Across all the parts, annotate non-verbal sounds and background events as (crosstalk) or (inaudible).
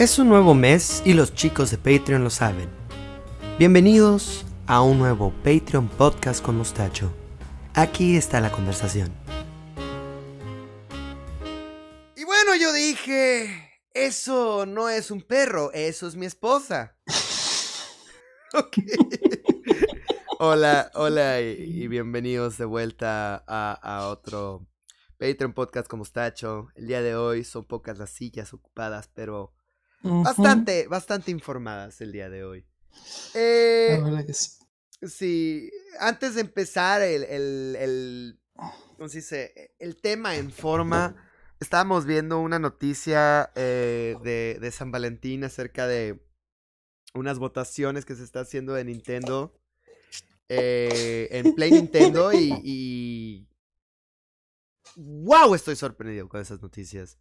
Es un nuevo mes y los chicos de Patreon lo saben. Bienvenidos a un nuevo Patreon podcast con Mostacho. Aquí está la conversación. Y bueno, yo dije, eso no es un perro, eso es mi esposa. (laughs) Ok. hola, hola y, bienvenidos de vuelta a, otro Patreon podcast con Mostacho. El día de hoy son pocas las sillas ocupadas, pero bastante, bastante informadas el día de hoy. Eh, La verdad que sí. Sí, antes de empezar el, el, el, ¿cómo se dice? El tema en forma, estábamos viendo una noticia eh, de, de San Valentín acerca de unas votaciones que se está haciendo de Nintendo, eh, en Play Nintendo (laughs) y, y... ¡Wow! Estoy sorprendido con esas noticias.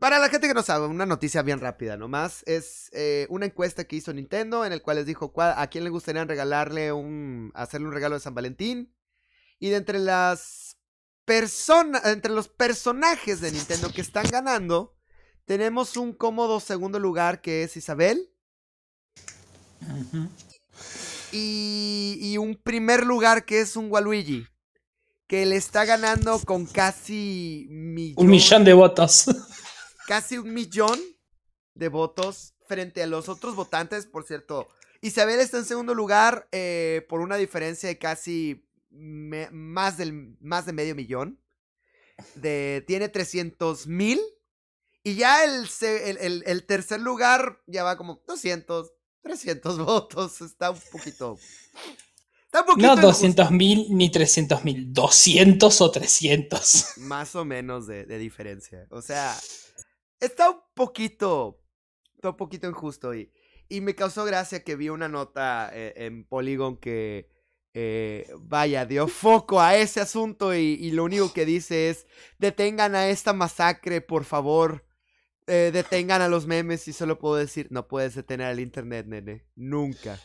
Para la gente que no sabe, una noticia bien rápida nomás. Es eh, una encuesta que hizo Nintendo en el cual les dijo cuál- a quién le gustaría regalarle un. hacerle un regalo de San Valentín. Y de entre las personas. entre los personajes de Nintendo que están ganando. Tenemos un cómodo segundo lugar que es Isabel. Y, y un primer lugar que es un Waluigi. Que le está ganando con casi millón, Un millón de votos. Casi un millón de votos frente a los otros votantes. Por cierto, Isabel está en segundo lugar eh, por una diferencia de casi me- más, del, más de medio millón. De, tiene 300 mil. Y ya el, el, el- tercer lugar ya va como 200, 300 (laughs) votos. Está un poquito... Está un poquito No injusto. 200 mil ni 300 mil. 200 o 300. más o menos de, de diferencia. O sea, está un poquito, está un poquito injusto y, y me causó gracia que vi una nota eh, en Polygon que, eh, vaya, dio (laughs) foco a ese asunto y, y lo único que dice es, detengan a esta masacre, por favor. Eh, detengan a los memes y solo puedo decir, no puedes detener al internet, nene. Nunca.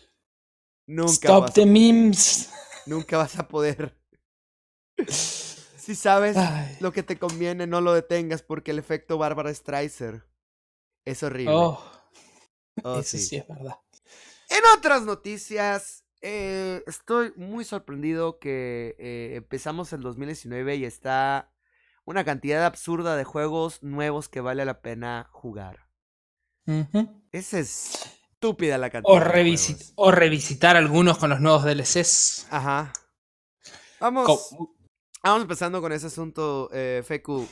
Nunca. Stop vas a- the memes. Nunca vas a poder. (laughs) Si sabes Ay. lo que te conviene, no lo detengas porque el efecto Bárbara Streisand es horrible. Oh, Oh, eso sí. sí es verdad. En otras noticias, eh, estoy muy sorprendido que eh, empezamos el 2019 y está una cantidad absurda de juegos nuevos que vale la pena jugar. Ujú. Es estúpida la cantidad. o, revisit- revisitar algunos con los nuevos DLCs. Ajá. Vamos, vamos empezando con ese asunto, eh, Feku.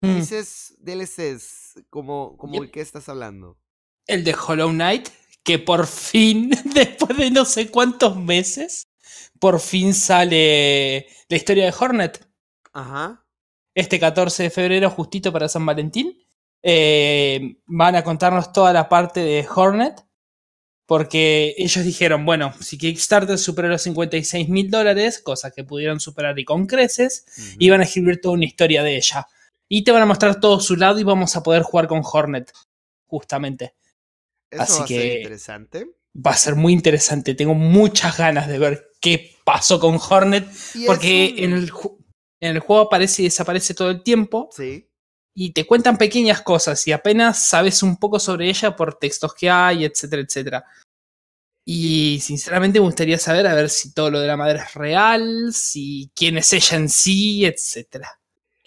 Mm. Dices DLCs, como, como qué estás hablando. El de Hollow Knight, que por fin, (laughs) después de no sé cuántos meses, por fin sale la historia de Hornet. Ajá. este 14 de febrero, justito para San Valentín. eh, van a contarnos toda la parte de Hornet. Porque ellos dijeron, bueno, si Kickstarter superó los 56 mil dólares, cosa que pudieron superar y con creces, iban a escribir toda una historia de ella. Y te van a mostrar todo su lado y vamos a poder jugar con Hornet, justamente. Eso así va a ser que- interesante. Va a ser muy interesante. Tengo muchas ganas de ver qué pasó con Hornet. Porque un- en, el, en el juego aparece y desaparece todo el tiempo. Sí. Y te cuentan pequeñas cosas y apenas sabes un poco sobre ella por textos que hay, etcétera, etcétera. Y sinceramente me gustaría saber a ver si todo lo de la madre es real, si quién es ella en sí, etcétera.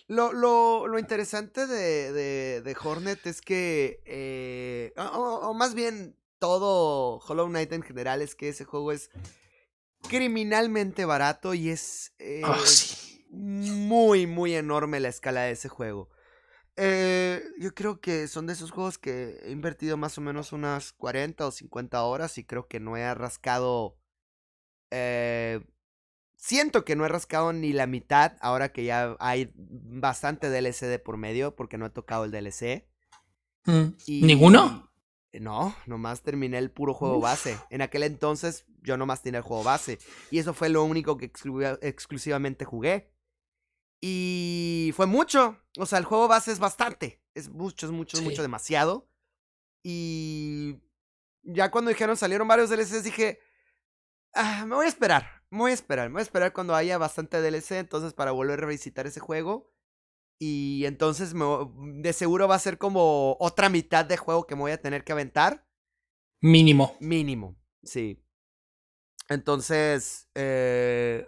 Lo, lo, lo interesante de, de, de Hornet es que, eh, o, más bien todo Hollow Knight en general, es que ese juego es criminalmente barato y es eh, Ah, sí. muy, muy enorme la escala de ese juego. Eh, yo creo que son de esos juegos que he invertido más o menos unas 40 o 50 horas y creo que no he rascado... eh, siento que no he rascado ni la mitad ahora que ya hay bastante DLC de por medio porque no he tocado el DLC. Mm. Y- ¿Ninguno? No, nomás terminé el puro juego Uf. base. En aquel entonces yo nomás tenía el juego base. Y eso fue lo único que exclu- exclusivamente jugué. Y fue mucho. O sea, el juego base es bastante. Es mucho, es mucho, es Sí. mucho, demasiado. Y ya cuando dijeron salieron varios DLCs dije, ah, me voy a esperar. Me voy a esperar. Me voy a esperar cuando haya bastante DLC. Entonces para volver a revisitar ese juego. Y entonces me- de seguro va a ser como otra mitad de juego que me voy a tener que aventar. Mínimo. Mínimo, sí. Entonces, eh,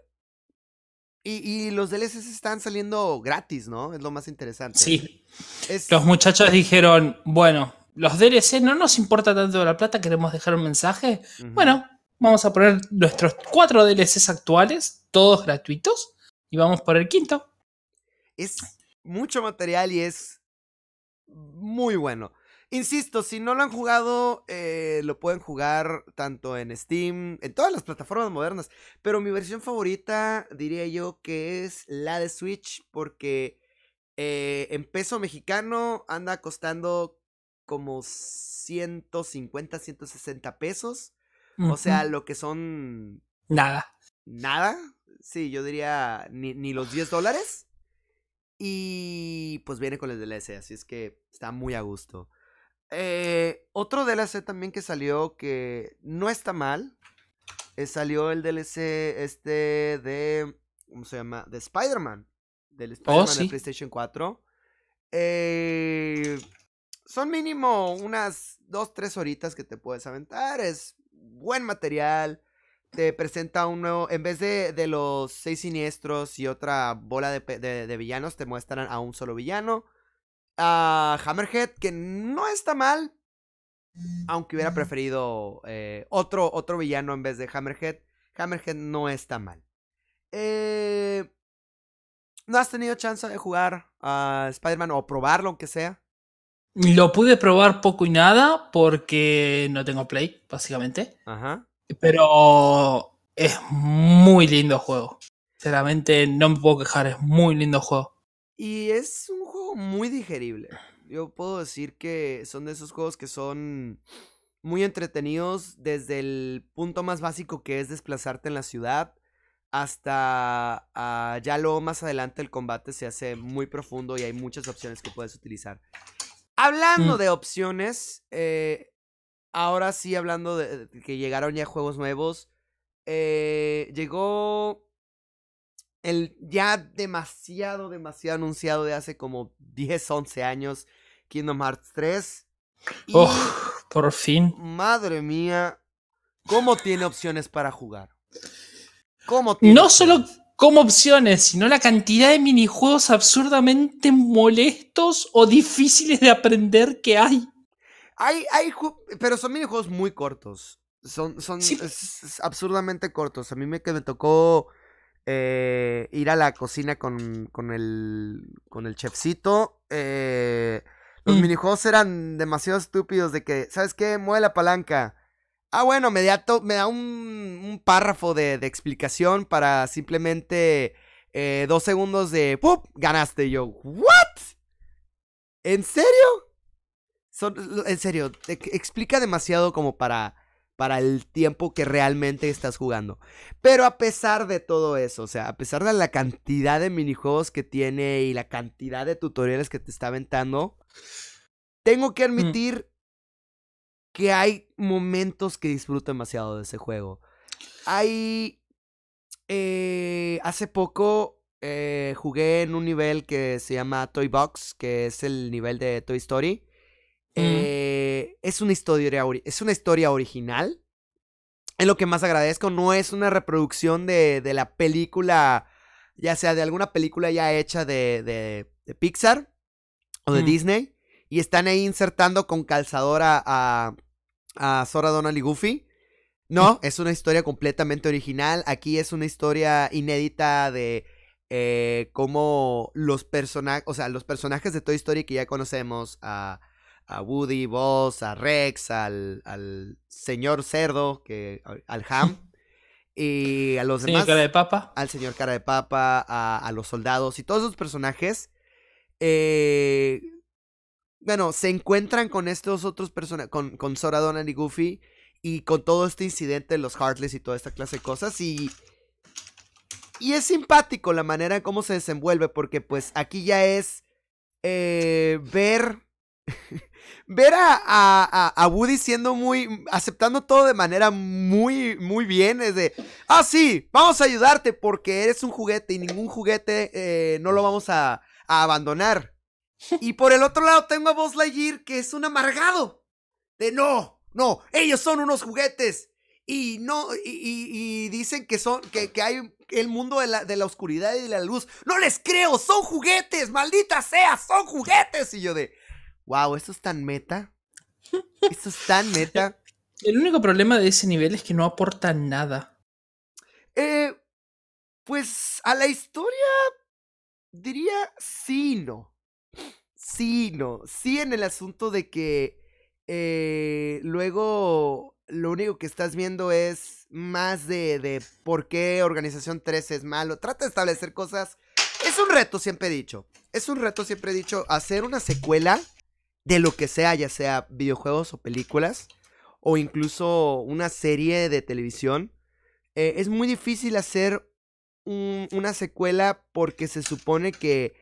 y, y los DLCs están saliendo gratis, ¿no? Es lo más interesante. Sí. Es, Los muchachos dijeron, bueno, los DLC no nos importa tanto la plata, queremos dejar un mensaje. Bueno, vamos a poner nuestros cuatro DLCs actuales, todos gratuitos, y vamos por el quinto. es mucho material y es muy bueno. Insisto, si no lo han jugado, eh, lo pueden jugar tanto en Steam, en todas las plataformas modernas. Pero mi versión favorita diría yo que es la de Switch porque eh, en peso mexicano anda costando como 150, 160 pesos. O sea, lo que son nada. nada. Sí, yo diría ni, ni los 10 dólares. Y pues viene con el DLC, así es que está muy a gusto. Eh, otro DLC también que salió que no está mal. eh, salió el DLC este de. ¿Cómo se llama? De Spider-Man. Del Spider-Man de sí. PlayStation 4. Eh, son mínimo unas 2-3 horitas que te puedes aventar. Es buen material te presenta un nuevo. En vez de, de los seis siniestros y otra bola de, de- de villanos, te muestran a un solo villano. A Hammerhead, que no está mal. Aunque hubiera preferido eh, otro, otro villano en vez de Hammerhead. Hammerhead no está mal. Eh, ¿No has tenido chance de jugar a Spider-Man o probarlo, aunque sea? Lo pude probar poco y nada porque no tengo Play, básicamente. Ajá. Pero es muy lindo juego. Sinceramente, no me puedo quejar, es muy lindo juego. Y es un muy digerible. Yo puedo decir que son de esos juegos que son muy entretenidos desde el punto más básico que es desplazarte en la ciudad hasta ah, ya luego más adelante el combate se hace muy profundo y hay muchas opciones que puedes utilizar. Hablando Mm. de opciones, eh, ahora sí hablando de, de que llegaron ya juegos nuevos, eh, llegó el ya demasiado, demasiado anunciado de hace como 10, 11 años, Kingdom Hearts 3. Y, Oh, por fin. madre mía, ¿cómo tiene opciones para jugar? ¿Cómo tiene No solo como opciones, sino la cantidad de minijuegos absurdamente molestos o difíciles de aprender que hay. Hay, hay, pero son minijuegos muy cortos. Son, son Sí. es- es absurdamente cortos. A mí me, que me tocó eh, ir a la cocina con, con el, con el chefcito. eh, los Mm. minijuegos eran demasiado estúpidos de que, ¿sabes qué? Mueve la palanca. Ah, bueno, me da, me da un, un párrafo de, de explicación para simplemente eh, dos segundos de ¡Pup! Ganaste. Y yo, ¿what? ¿En serio? Son, en serio, explica demasiado como para, para el tiempo que realmente estás jugando. Pero a pesar de todo eso, o sea, a pesar de la cantidad de minijuegos que tiene y la cantidad de tutoriales que te está aventando, tengo que admitir que hay momentos que disfruto demasiado de ese juego. Hay... eh, hace poco eh, jugué en un nivel que se llama Toy Box, que es el nivel de Toy Story. Eh, es, una historia, ori- es una historia original. Es lo que más agradezco. No es una reproducción de, de la película, ya sea de alguna película ya hecha de, de, de Pixar o de Mm. Disney. Y están ahí insertando con calzadora a, a Sora, Donald y Goofy. (laughs) No, es una historia completamente original. Aquí es una historia inédita de eh, cómo los personajes, o sea, los personajes de Toy Story que ya conocemos, a, a Woody, Buzz, a Rex, al, al señor cerdo, que, al Ham, (laughs) y a los Señor demás, cara de papa. al señor cara de papa, a, a los soldados y todos esos personajes, eh, bueno, se encuentran con estos otros personajes, con, con Sora, Donald y Goofy, y con todo este incidente de los Heartless y toda esta clase de cosas, y... Y es simpático la manera en cómo se desenvuelve, porque pues aquí ya es eh, ver (laughs) ver a, a, a- Woody siendo muy. aceptando todo de manera muy, muy bien. Es de. Ah, sí, vamos a ayudarte porque eres un juguete y ningún juguete eh, no lo vamos a, abandonar. Y por el otro lado tengo a Buzz Lightyear, que es un amargado. De no, no, ellos son unos juguetes. Y no, y, dicen que son, que, que, hay el mundo de la, de la oscuridad y de la luz. No les creo, son juguetes, maldita sea, son juguetes. Y yo de, wow, esto es tan meta. Esto es tan meta. (laughs) El único problema de ese nivel es que no aporta nada. Eh, pues a la historia diría sí, no. Sí, no. Sí en el asunto de que eh, luego lo único que estás viendo es más de, de por qué Organización 13 es malo. Trata de establecer cosas. Es un reto, siempre he dicho. Es un reto, siempre he dicho, hacer una secuela de lo que sea, ya sea videojuegos o películas, o incluso una serie de televisión. Eh, es muy difícil hacer una secuela porque se supone que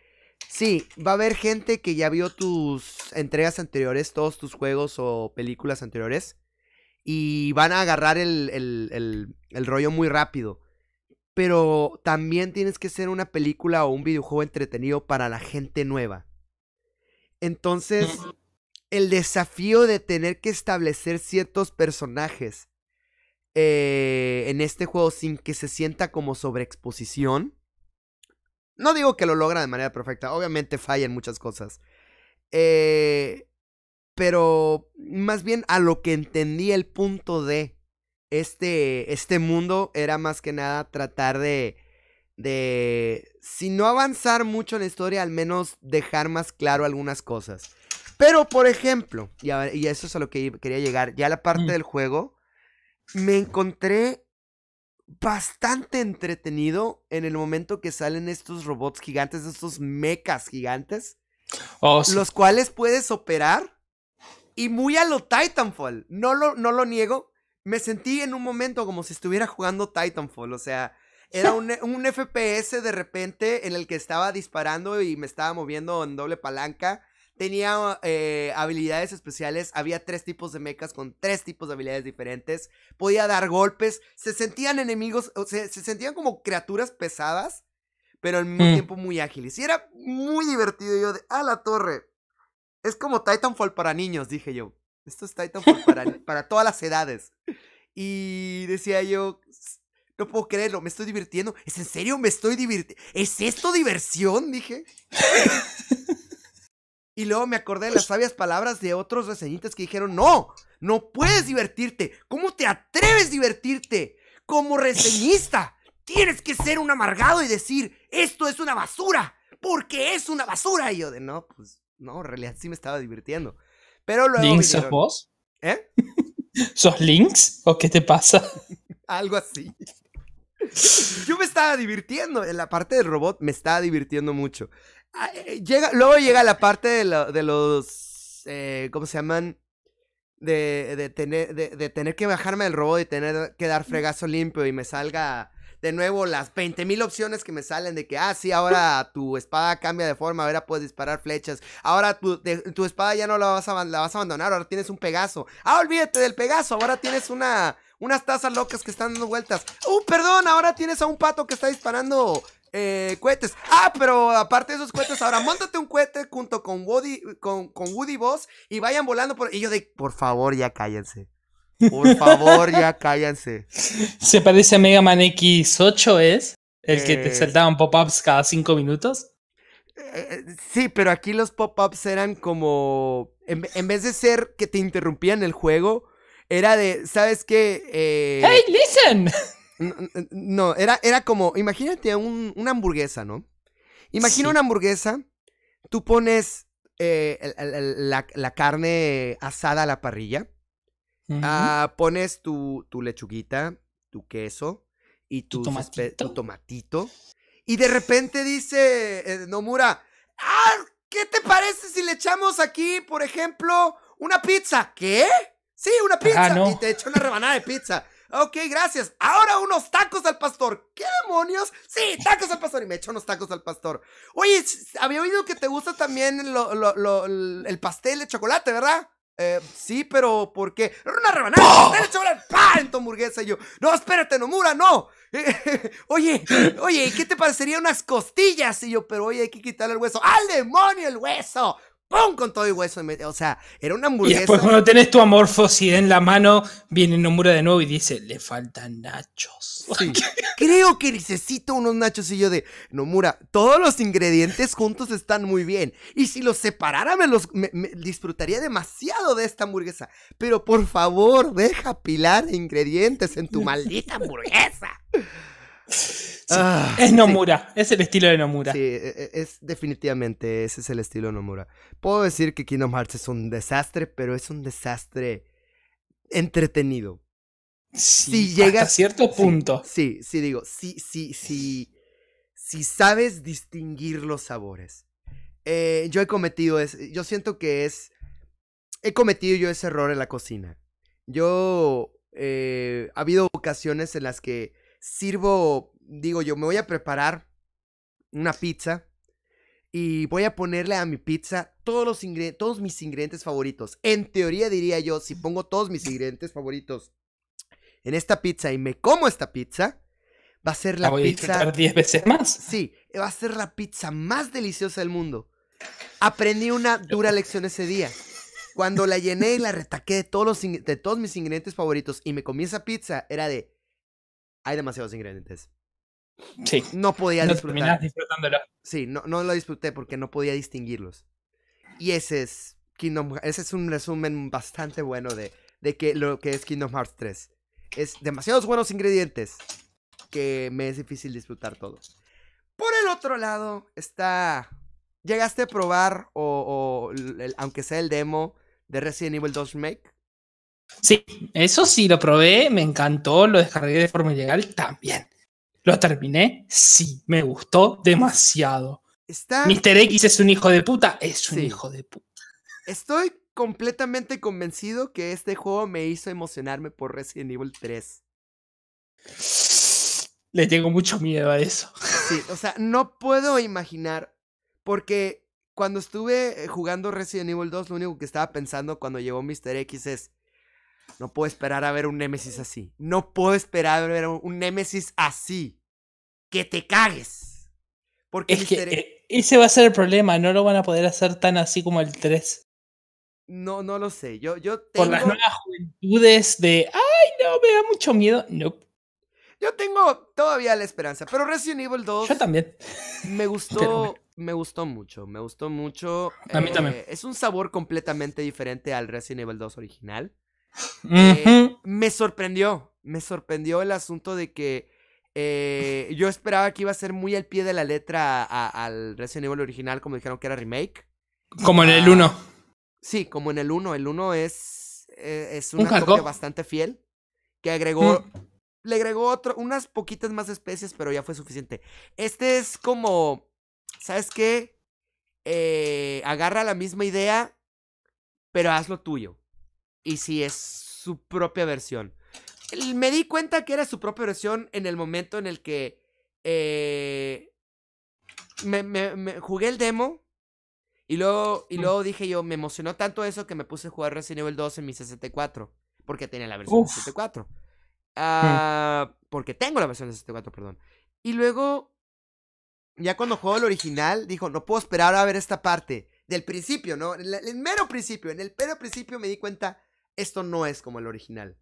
Sí, va a haber gente que ya vio tus entregas anteriores, todos tus juegos o películas anteriores, y van a agarrar el, el, el, rollo muy rápido. Pero también tienes que ser una película o un videojuego entretenido para la gente nueva. Entonces, el desafío de tener que establecer ciertos personajes eh, en este juego sin que se sienta como sobreexposición no digo que lo logra de manera perfecta, obviamente falla en muchas cosas. Eh, pero más bien a lo que entendí el punto de este, este mundo era más que nada tratar de, de, si no avanzar mucho en la historia, al menos dejar más claro algunas cosas. Pero, por ejemplo, y, y eso es a lo que quería llegar, ya la parte mm. del juego, me encontré bastante entretenido en el momento que salen estos robots gigantes, estos mechas gigantes, oh, los cuales puedes operar y muy a lo Titanfall. No lo, no lo niego. Me sentí en un momento como si estuviera jugando Titanfall. O sea, era (laughs) un, un FPS de repente en el que estaba disparando y me estaba moviendo en doble palanca tenía eh, habilidades especiales. Había tres tipos de mechas con tres tipos de habilidades diferentes. Podía dar golpes. Se sentían enemigos, o sea, se sentían como criaturas pesadas, pero al mismo mm. tiempo muy ágiles. Y era muy divertido. Yo de, a la torre. Es como Titanfall para niños, dije yo. Esto es Titanfall para, (laughs) para todas las edades. Y decía yo, no puedo creerlo, me estoy divirtiendo. ¿Es en serio? ¿Me estoy divirtiendo? ¿Es esto diversión? Dije. Y luego me acordé de las sabias palabras de otros reseñitas que dijeron, no, no puedes divertirte. ¿Cómo te atreves a divertirte? Como reseñista, tienes que ser un amargado y decir, esto es una basura, porque es una basura. Y yo de, no, pues, no, en realidad sí me estaba divirtiendo. Pero luego... ¿Links sos vos? ¿Eh? (laughs) ¿Sos Links? ¿O qué te pasa? (laughs) Algo así. (laughs) Yo me estaba divirtiendo. En la parte del robot me estaba divirtiendo mucho. Ah, eh, llega, luego llega la parte de, de los. Eh, ¿Cómo se llaman? De, de, tener, de, tener que bajarme del robot y tener que dar fregazo limpio y me salga de nuevo las 20.000 opciones que me salen de que, ah, sí, ahora tu espada cambia de forma, ahora puedes disparar flechas, ahora tu, tu espada ya no la vas, a, la vas a abandonar, ahora tienes un pegazo. Ah, olvídate del pegazo, ahora tienes una, unas tazas locas que están dando vueltas. Uh, perdón, ahora tienes a un pato que está disparando eh, cohetes. Ah, pero aparte de esos cohetes, ahora montate un cohete junto con Woody, con, con Woody Boss y vayan volando por. Y yo de, por favor, ya cállense. Por favor, ya cállense. (laughs) ¿Se parece a Mega Man X8 es? ¿El que te eh. saltaban pop-ups cada cinco minutos? Eh, sí, pero aquí los pop-ups eran como. En, en, vez de ser que te interrumpían el juego, era de, ¿sabes qué? Eh... ¡Hey, listen! No, era, era como, imagínate una hamburguesa, ¿no? Imagina una hamburguesa, tú pones eh, la, carne asada a la parrilla, ah, pones tu, tu, lechuguita, tu queso y tu, tomatito? y de repente dice eh, Nomura, ah, ¿qué te parece si le echamos aquí, por ejemplo, una pizza? ¿Qué? Sí, una pizza. Y te echo una rebanada de pizza. Ok, gracias. Ahora unos tacos al pastor. ¿Qué demonios? Sí, tacos al pastor. Y me echo unos tacos al pastor. Oye, había oído que te gusta también el pastel de chocolate, ¿verdad? Eh, sí, pero ¿por qué? Era una rebanada, ¡Dale, chaval! ¡Pah! En tu hamburguesa y yo, no, espérate, Nomura, no. (laughs) oye, oye, ¿qué te parecería unas costillas? Y yo, pero oye, hay que quitarle el hueso. ¡Al demonio el hueso! ¡Pum! Con todo el hueso. O sea, era una Y hamburguesa. después cuando tenés tu amorfosidad en la mano, viene Nomura de nuevo y dice, le faltan nachos. Sí. (laughs) Creo que necesito unos nachos y yo de Nomura, todos los ingredientes juntos están muy bien. Y si los separara me los me- me disfrutaría demasiado de esta hamburguesa. Pero por favor, deja pilar ingredientes en tu (laughs) maldita hamburguesa. Ah, Es Nomura, es el estilo de Nomura. Sí, e- e- es definitivamente ese es el estilo Nomura. Puedo decir que Kingdom Hearts es un desastre, pero es un desastre entretenido. Sí, Si llegas- hasta cierto punto. Sí, sí, digo, sí, sí, sí. Si sabes distinguir los sabores. Eh, yo he cometido ese. Yo siento que es. He cometido yo ese error en la cocina. Yo. eh, ha habido ocasiones en las que sirvo. Digo, yo me voy a preparar una pizza. Y voy a ponerle a mi pizza todos, los ingre- todos mis ingredientes favoritos. En teoría diría yo, si pongo todos mis ingredientes favoritos en esta pizza y me como esta pizza, va a ser La la voy a pizza. disfrutar 10 veces más. Sí, va a ser la pizza más deliciosa del mundo. Aprendí una dura lección ese día. Cuando la llené y la retaqué de todos, los, ing- de todos mis ingredientes favoritos y me comí esa pizza, era de. Hay demasiados ingredientes. Sí. No podía No disfrutar. disfrutándolo. Sí, no, no lo disfruté porque no podía distinguirlos. Y ese es Kingdom Ese es un resumen bastante bueno de, de que lo que es Kingdom Hearts 3. Es demasiados buenos ingredientes que me es difícil disfrutar todo. Por el otro lado está... ¿Llegaste a probar, o, o el- aunque sea el demo, de Resident Evil 2 Remake? Sí, eso sí lo probé, me encantó, lo descargué de forma ilegal también. ¿Lo terminé? Sí, me gustó demasiado. Está... Mr. X es un hijo de puta, es un Sí. hijo de puta. Estoy completamente convencido que este juego me hizo emocionarme por Resident Evil 3. Le tengo mucho miedo a eso. Sí, o sea, no puedo imaginar. Porque cuando estuve eh, jugando Resident Evil 2, lo único que estaba pensando cuando llegó Mr. X es. No puedo esperar a ver un Nemesis así. No puedo esperar a ver un Nemesis así. Que te cagues. Porque Es que eh, ese va a ser el problema, no lo van a poder hacer tan así como el 3. No, no lo sé. Yo, yo Por tengo. las nuevas juventudes de, ay, no, me da mucho miedo. No, Yo tengo todavía la esperanza. Pero Resident Evil 2. yo también. Me (laughs) gustó, me gustó mucho, me gustó mucho. A mí también. Eh, Es un sabor completamente diferente al Resident Evil 2 original. Eh, me sorprendió, me sorprendió el asunto de que eh, yo esperaba que iba a ser muy al pie de la letra a- al Resident Evil original, como dijeron que era remake. Como en el ah, 1. Sí, como en el 1, el 1 es, eh, es Un una calco. copia bastante fiel, que agregó Mm. le agregó otro, unas poquitas más especies, pero ya fue suficiente. Este es como, ¿sabes qué? Eh, agarra la misma idea, pero hazlo tuyo. Y si es su propia versión. Me di cuenta que era su propia versión en el momento en el que eh, me, me- me- jugué el demo. Y luego, y Mm. luego dije yo, me emocionó tanto eso que me puse a jugar Resident Evil 2 en mi 64. Porque tenía la versión de Uf. 64. Ah, Porque tengo la versión de 64, perdón. Y luego, ya cuando juego el original, dijo, no puedo esperar a ver esta parte. Del principio, ¿no? En el, el mero principio. En el mero principio me di cuenta, esto no es como el original.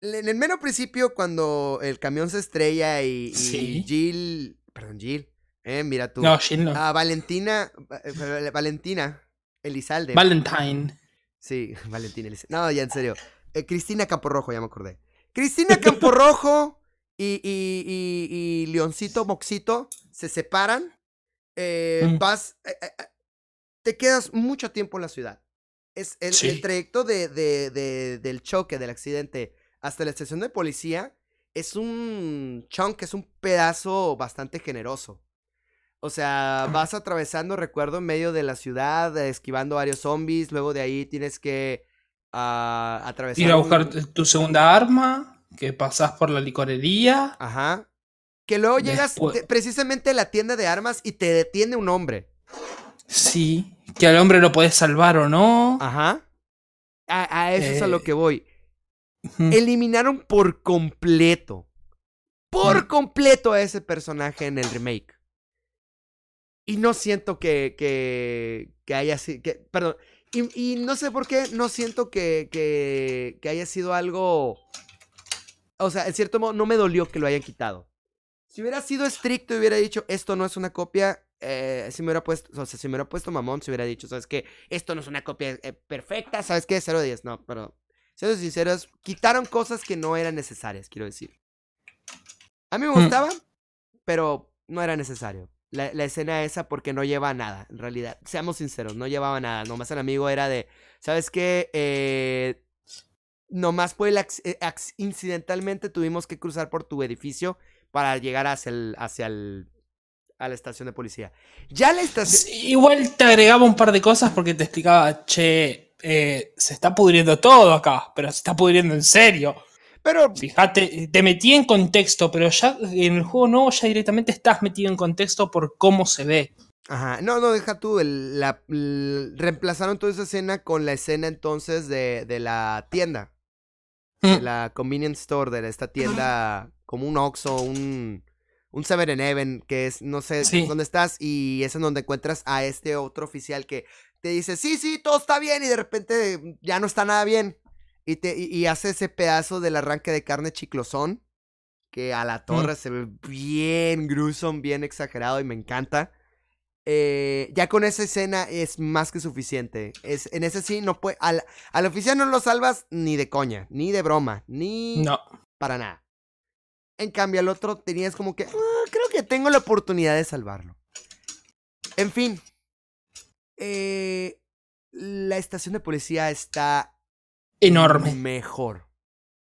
En el mero principio, cuando el camión se estrella y, y Sí. Jill... Perdón, Jill. Eh, mira tú. No, Jill no. Valentina... eh, Valentina Elizalde. Valentine. Sí, (laughs) Valentina Elizalde. No, ya en serio. Eh, Cristina Camporrojo, ya me acordé. Cristina Camporrojo y, y, y, y Leoncito Moxito se separan. Eh, Mm. Vas. te quedas mucho tiempo en la ciudad. Es el, trayecto de, de- de- del choque, del accidente, hasta la estación de policía. Es un chunk, es un pedazo bastante generoso. O sea, vas atravesando, recuerdo, en medio de la ciudad, esquivando varios zombies. Luego de ahí tienes que ah, atravesar. Ir a buscar un- tu- segunda arma, que pasás por la licorería. Ajá. Que luego llegas Después- precisamente a la tienda de armas y te detiene un hombre. Sí, que al hombre lo podés salvar o no. Ajá. A, a eso es a lo Eh, que voy. Eliminaron por completo. Por Mm. completo a ese personaje en el remake. Y no siento que, que, que haya sido. Que, perdón. Y, y no sé por qué no siento que, que, que haya sido algo. O sea, en cierto modo, no me dolió que lo hayan quitado. Si hubiera sido estricto y hubiera dicho, esto no es una copia, eh, si me hubiera puesto, o sea, si me hubiera puesto mamón, si hubiera dicho, ¿sabes qué? Esto no es una copia eh, perfecta, ¿sabes qué? 0 de 10, no, pero, siendo sinceros, quitaron cosas que no eran necesarias, quiero decir. A mí me Mm. gustaba, pero no era necesario. La, la escena esa porque no lleva nada, en realidad. Seamos sinceros, no llevaba nada. Nomás el amigo era de, ¿sabes qué? Eh, nomás por el incidentalmente tuvimos que cruzar por tu edificio para llegar hacia el, hacia el, a la estación de policía. Ya la estación... Sí, Igual te agregaba un par de cosas porque te explicaba, che, eh, se está pudriendo todo acá, pero se está pudriendo en serio. Pero Fíjate, te metí en contexto, pero ya en el juego nuevo ya directamente estás metido en contexto por cómo se ve. Ajá, no, no, deja tú, el- la, l- reemplazaron toda esa escena con la escena entonces de, de la tienda, de Mm. la convenience store, de esta tienda como un Oxxo, un, un 7-Eleven, que es, no sé Sí. dónde estás, y es en donde encuentras a este otro oficial que te dice, sí, sí, todo está bien, y de repente ya no está nada bien, y, te, y, y hace ese pedazo del arranque de carne chiclosón, que a la torre se ve bien gruesome, bien exagerado, y me encanta. Eh, ya con esa escena es más que suficiente. Es, en ese sí no puede. Al, al oficial no lo salvas ni de coña, ni de broma, ni No. para nada. En cambio, al otro tenías como que. "Ah, creo que tengo la oportunidad de salvarlo. En fin. eh, la estación de policía está Enorme. mejor.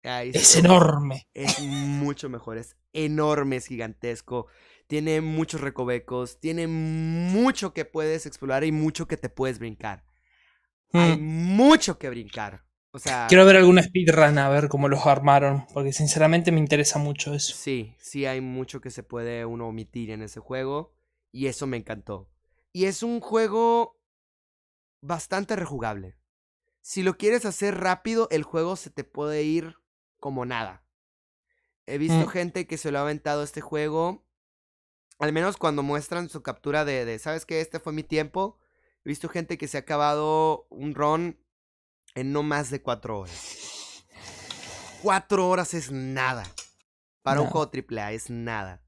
Ahí Es está. enorme. Es mucho mejor, es enorme, es gigantesco. Tiene muchos recovecos, tiene mucho que puedes explorar y mucho que te puedes brincar. Hay Mm. mucho que brincar. O sea, Quiero ver alguna speedrun a ver cómo los armaron, porque sinceramente me interesa mucho eso. sí, sí hay mucho que se puede uno omitir en ese juego y eso me encantó. Y es un juego bastante rejugable. Si lo quieres hacer rápido, el juego se te puede ir como nada. He visto Mm. gente que se lo ha aventado este juego. Al menos cuando muestran su captura de, de, ¿sabes qué? Este fue mi tiempo. He visto gente que se ha acabado un run en no más de cuatro horas. Cuatro horas es nada. Para un juego AAA es nada.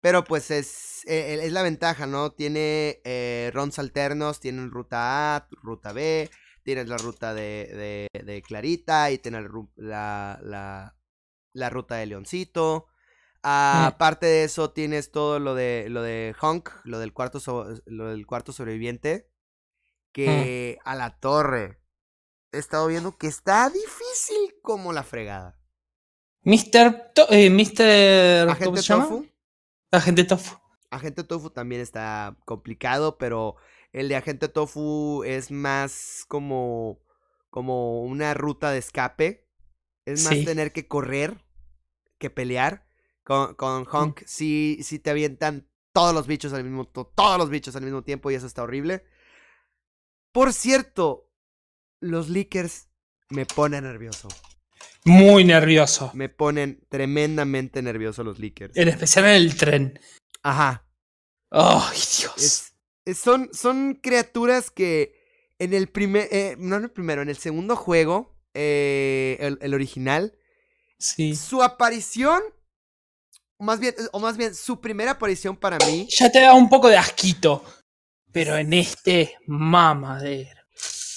Pero pues es, eh, es la ventaja, ¿no? Tiene eh, runs alternos, tienen ruta A, ruta B, tienes la ruta de, de, de Clarita y tienes la, la, la, ruta de Leoncito. Ah, Mm. Aparte de eso, tienes todo lo de lo de Honk, lo del cuarto, so- lo del cuarto sobreviviente. Que a la torre. He estado viendo que está difícil como la fregada. Mr. To- eh, Mr. ¿Cómo Agente se llama? Tofu. Agente Tofu. Agente Tofu también está complicado, pero el de Agente Tofu es más como, como una ruta de escape. Es más Sí. tener que correr que pelear. Con, con Honk sí, sí te avientan todos los bichos al mismo to- todos los bichos al mismo tiempo y eso está horrible. Por cierto, los leakers me ponen nervioso. Muy nervioso. Me ponen tremendamente nervioso los leakers. En especial en el tren. Ajá. ¡Ay, Dios! Es- es- son, son criaturas que en el primer, eh, no en el primero, en el segundo juego, eh, el, el original, Sí. su aparición, más bien, o más bien, su primera aparición para mí, Ya te da un poco de asquito. Pero en este, mamadera.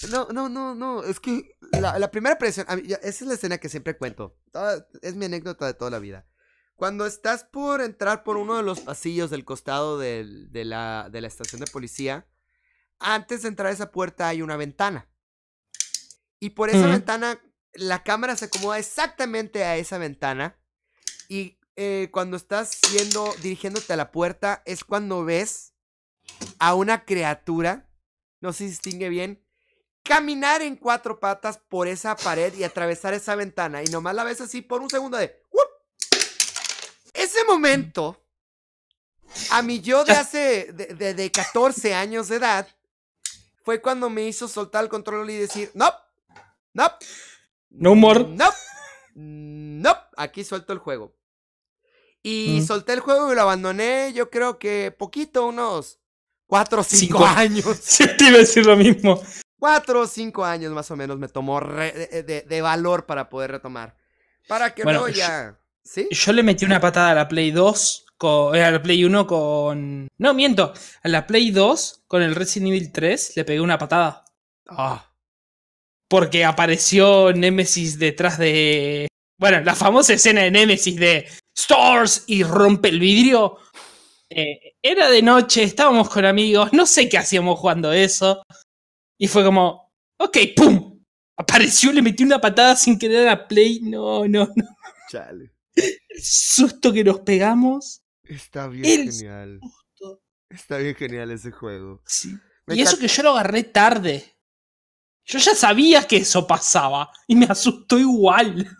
No, no, no, no, es que la, la primera mí, ya, esa es la escena que siempre cuento, toda- es mi anécdota de toda la vida. Cuando estás por entrar por uno de los pasillos del costado del- de, la, de la estación de policía, antes de entrar a esa puerta hay una ventana. Y por esa ventana, la cámara se acomoda exactamente a esa ventana. Y eh, cuando estás yendo, dirigiéndote a la puerta, es cuando ves a una criatura, no se distingue bien, caminar en cuatro patas por esa pared y atravesar esa ventana. Y nomás la ves así por un segundo de... ¡wup! Ese momento, a mi yo de hace, de, de- de 14 años de edad, fue cuando me hizo soltar el control y decir, no, Nope. No more. Nope. Nope. Aquí suelto el juego. Y Mm. solté el juego y lo abandoné, yo creo que poquito, unos 4 o 5 Cinco. años. (laughs) Sí, te iba a decir lo mismo. 4 o 5 años más o menos me tomó re- de, valor para poder retomar. Para que Bueno, yo- ya. ¿Sí? Yo le metí una patada a la Play 2, con, eh, a la Play 1 con... No, miento. A la Play 2 con el Resident Evil 3 le pegué una patada. Ah, Porque apareció Nemesis detrás de... Bueno, la famosa escena de Nemesis de Stars y rompe el vidrio. Eh, era de noche, estábamos con amigos, no sé qué hacíamos jugando eso. Y fue como, ok, ¡pum! Apareció, le metí una patada sin querer a la Play. No, no, no. chale. El susto que nos pegamos. Está bien El genial. susto. Está bien genial ese juego. Sí. Me Y eso que yo lo agarré tarde. Yo ya sabía que eso pasaba. Y me asustó igual.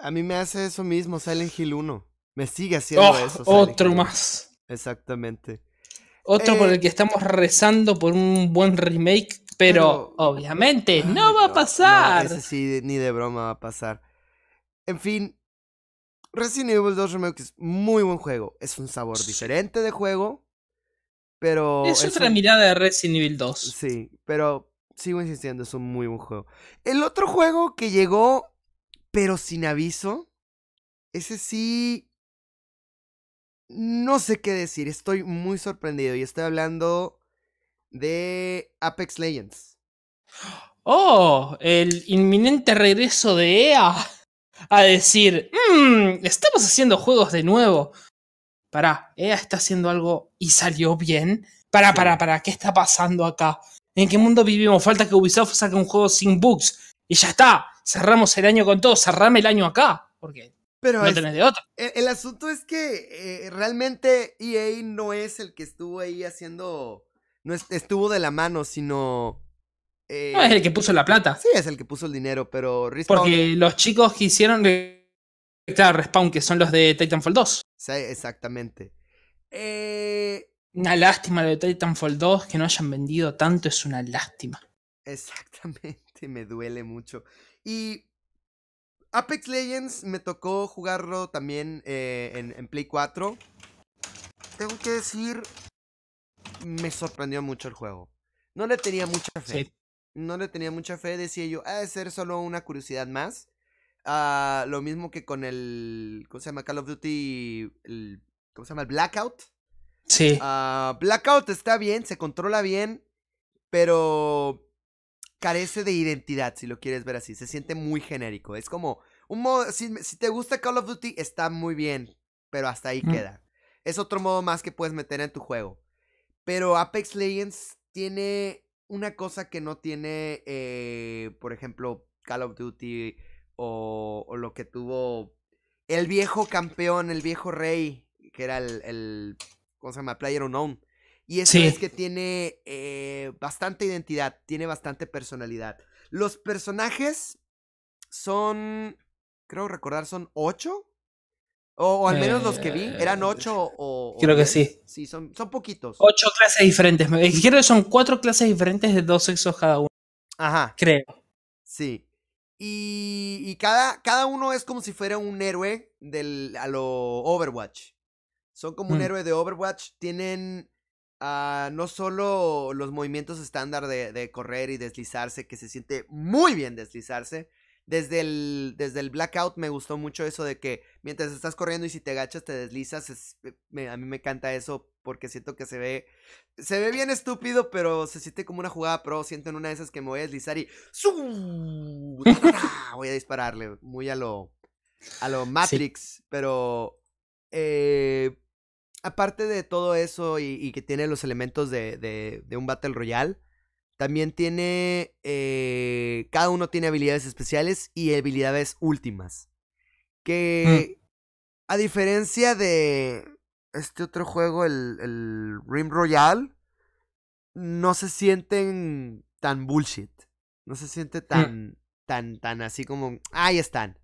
A mí me hace eso mismo Silent Hill 1. Me sigue haciendo Oh, eso. Silent otro Hill 1. más. Exactamente. Otro por Eh, el que estamos rezando por un buen remake. Pero, Pero- obviamente Ay, no va a pasar. no, ese sí, ni de broma va a pasar. En fin, Resident Evil 2 Remake es muy buen juego. Es un sabor Sí. diferente de juego, pero... es otra un- mirada de Resident Evil 2. Sí, pero sigo insistiendo, es un muy buen juego. El otro juego que llegó, pero sin aviso, ese sí... No sé qué decir, estoy muy sorprendido y estoy hablando de Apex Legends. Oh, el inminente regreso de EA a decir, "Mm, estamos haciendo juegos de nuevo. Pará, EA está haciendo algo y salió bien. Pará, pará, pará, ¿qué está pasando acá? ¿En qué mundo vivimos? Falta que Ubisoft saque un juego sin bugs. Y ya está, cerramos el año con todo, cerrame el año acá. Porque Pero no es- tenés de otro. el, el asunto es que eh, realmente EA no es el que estuvo ahí haciendo... No es- estuvo de la mano, sino... eh, No es el que puso la plata. Sí, es el que puso el dinero, pero Respawn- Porque los chicos que hicieron, claro, Respawn, que son los de Titanfall 2. Sí, exactamente. Eh, Una lástima lo de Titanfall 2, que no hayan vendido tanto es una lástima. exactamente, (laughs) me duele mucho. Y Apex Legends me tocó jugarlo también eh, en, en Play 4. Tengo que decir, me sorprendió mucho el juego. No le tenía mucha fe. Sí. No le tenía mucha fe, decía yo, ha de ser solo una curiosidad más. Ah, lo mismo que con el, ¿cómo se llama? Call of Duty, el, ¿cómo se llama? El Blackout. Sí. Ah, Blackout está bien, se controla bien, pero carece de identidad, si lo quieres ver así. Se siente muy genérico. Es como un modo, si, si te gusta Call of Duty, está muy bien, pero hasta ahí Mm. queda. Es otro modo más que puedes meter en tu juego. Pero Apex Legends tiene una cosa que no tiene, eh, por ejemplo, Call of Duty o, o lo que tuvo el viejo campeón, el viejo rey, que era el, el ¿cómo se llama? Player Unknown. Y eso Sí. es que tiene eh, bastante identidad, tiene bastante personalidad. Los personajes son, creo recordar, son ocho. O, o al menos los que vi, eran Eh, ocho o... o creo que sí. Sí, son, son poquitos. Ocho clases diferentes. Me- Creo que son cuatro clases diferentes de dos sexos cada uno. Ajá, Creo. sí. Y, y cada, cada uno es como si fuera un héroe del, a lo Overwatch. Son como un Mm. héroe de Overwatch. Tienen ah, no solo los movimientos estándar de, de correr y deslizarse, que se siente muy bien deslizarse. Desde el, desde el Blackout me gustó mucho eso de que mientras estás corriendo y si te agachas te deslizas. es- eh, me- a mí me encanta eso porque siento que se ve se ve bien estúpido, pero se siente como una jugada pro. Siento en una de esas que me voy a deslizar y (laughs) voy a dispararle. Muy a lo, a lo Matrix. Pero eh, aparte de todo eso y, y que tiene los elementos de, de- de un Battle Royale, también tiene... eh, cada uno tiene habilidades especiales y habilidades últimas. Que a diferencia de este otro juego, el, el Rim Royale, no se sienten tan bullshit. No se siente tan, tan, tan así como, ahí están.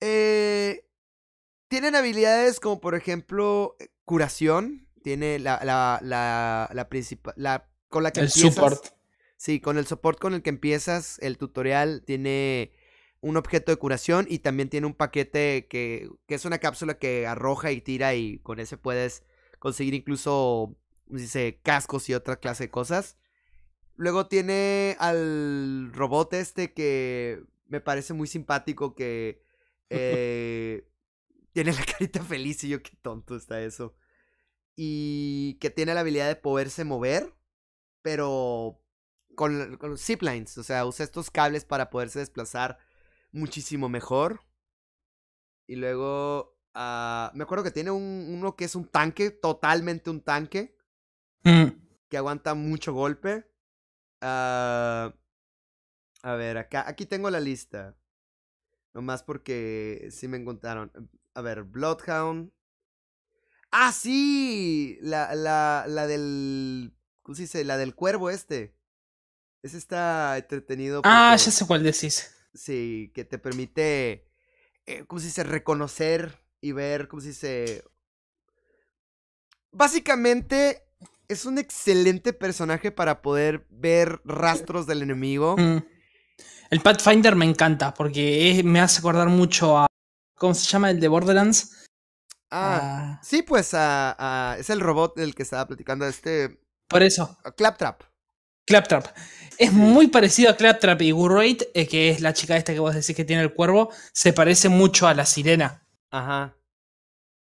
Eh, tienen habilidades como por ejemplo curación. Tiene la, la, la, la principal, la con la que El empiezas. support. Sí, con el support con el que empiezas, el tutorial tiene un objeto de curación y también tiene un paquete que, que es una cápsula que arroja y tira y con ese puedes conseguir incluso, dice, cascos y otra clase de cosas. Luego tiene al robot este que me parece muy simpático que (laughs) eh, tiene la carita feliz y yo qué tonto está eso. Y que tiene la habilidad de poderse mover, pero con, con ziplines, o sea, usa estos cables para poderse desplazar muchísimo mejor. Y luego, ah, me acuerdo que tiene un, uno que es un tanque, totalmente un tanque, Mm. que aguanta mucho golpe. Ah, a ver, acá, aquí tengo la lista. Nomás porque sí me encontraron. A ver, Bloodhound. ¡Ah, sí! La, la, la del. ¿Cómo se dice? La del cuervo este. Ese está entretenido. Ah, ya sé cuál decís. Sí, que te permite, eh, ¿cómo se dice? Reconocer y ver, ¿cómo se dice? Básicamente es un excelente personaje para poder ver rastros del enemigo. Mm. El Pathfinder me encanta porque es- me hace acordar mucho a. ¿Cómo se llama? El de Borderlands. Ah, Ah, sí, pues ah, ah, es el robot del que estaba platicando, este por eso, Claptrap. Claptrap. Es muy parecido a Claptrap y Gurrate, eh, que es la chica esta que vos decís que tiene el cuervo. Se parece mucho a la sirena. Ajá.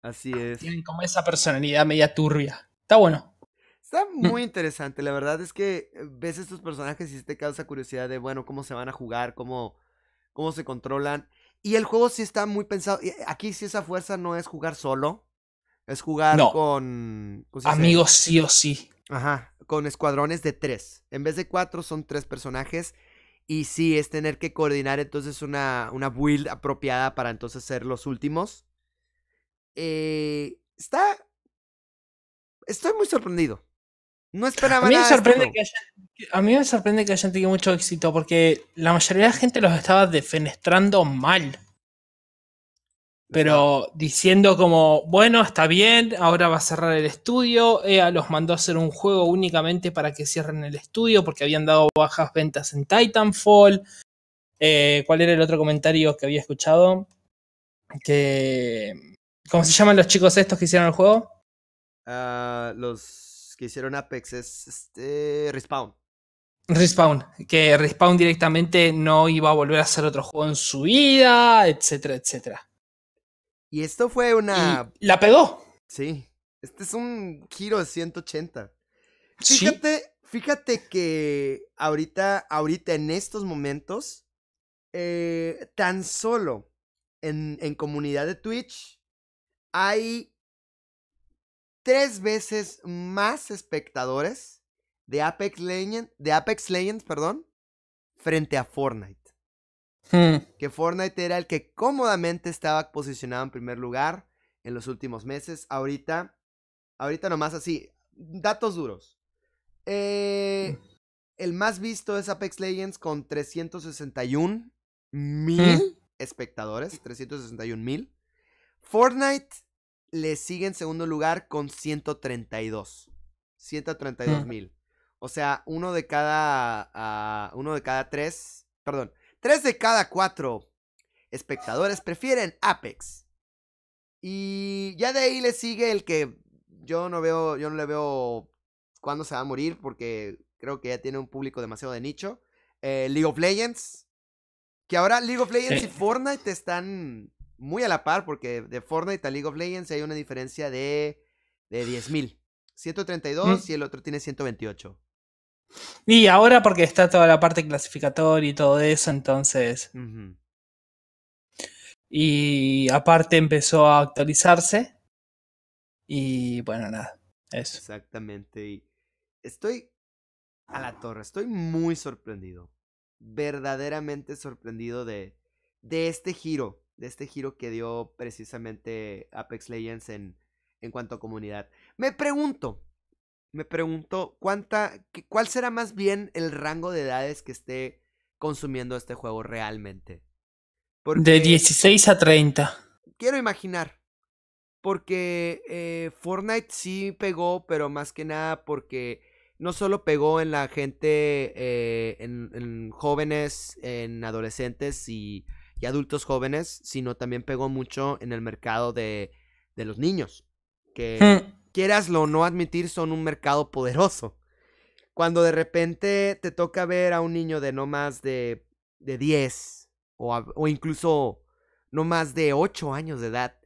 Así es. Tienen como esa personalidad media turbia. Está bueno. Está muy interesante, la verdad es que eh, ves estos personajes y te causa curiosidad de, bueno, cómo se van a jugar, cómo, cómo se controlan. Y el juego sí está muy pensado. y Aquí sí esa fuerza no es jugar solo, es jugar No. con... Amigos, sí o sí. Ajá, con escuadrones de tres. En vez de cuatro son tres personajes. Y sí, es tener que coordinar entonces una, una build apropiada para entonces ser los últimos. Eh, está... Estoy muy sorprendido. No esperaba A mí, me nada este que hayan, a mí me sorprende que hayan tenido mucho éxito porque la mayoría de la gente los estaba defenestrando mal. Pero diciendo como, bueno, está bien, ahora va a cerrar el estudio. EA los mandó a hacer un juego únicamente para que cierren el estudio porque habían dado bajas ventas en Titanfall. Eh, ¿Cuál era el otro comentario que había escuchado? Que... ¿Cómo se llaman los chicos estos que hicieron el juego? Ah, los que hicieron Apex es este, Respawn. Respawn, que Respawn directamente no iba a volver a hacer otro juego en su vida, etcétera, etcétera. Y esto fue una... Y la pegó. Sí, este es un giro de 180. Sí. Fíjate, fíjate que ahorita, ahorita en estos momentos, eh, tan solo en, en comunidad de Twitch hay tres veces más espectadores de Apex Legends, de Apex Legends, perdón, frente a Fortnite. Hmm. Que Fortnite era el que cómodamente estaba posicionado en primer lugar en los últimos meses. Ahorita, ahorita nomás así, datos duros. Eh, el más visto es Apex Legends con 361 mil espectadores. 361 mil. Fortnite le sigue en segundo lugar con 132. 132 mil. O sea, uno de cada. ah, uno de cada tres. Perdón. Tres de cada cuatro espectadores prefieren Apex. Y ya de ahí le sigue el que yo no veo, yo no le veo cuándo se va a morir porque creo que ya tiene un público demasiado de nicho. Eh, League of Legends. Que ahora League of Legends Sí. y Fortnite están muy a la par porque de Fortnite a League of Legends hay una diferencia de, de 10.000. 132 Mm. y el otro tiene 128. Y ahora porque está toda la parte clasificatoria y todo eso, entonces. Y aparte empezó a actualizarse. Y bueno, nada. Eso. Exactamente. Estoy a la torre. Estoy muy sorprendido. Verdaderamente sorprendido de, de este giro. De este giro que dio precisamente Apex Legends en, en cuanto a comunidad. Me pregunto. Me pregunto cuánta. ¿Cuál será más bien el rango de edades que esté consumiendo este juego realmente? De Porque- 16 a 30. quiero imaginar. Porque eh, Fortnite sí pegó, pero más que nada porque no solo pegó en la gente, eh, en, en jóvenes, en adolescentes y, y adultos jóvenes, sino también pegó mucho en el mercado de, de los niños. Que Hmm. Quieraslo o no admitir, son un mercado poderoso. Cuando de repente te toca ver a un niño de no más de, de 10 o, a- o incluso no más de 8 años de edad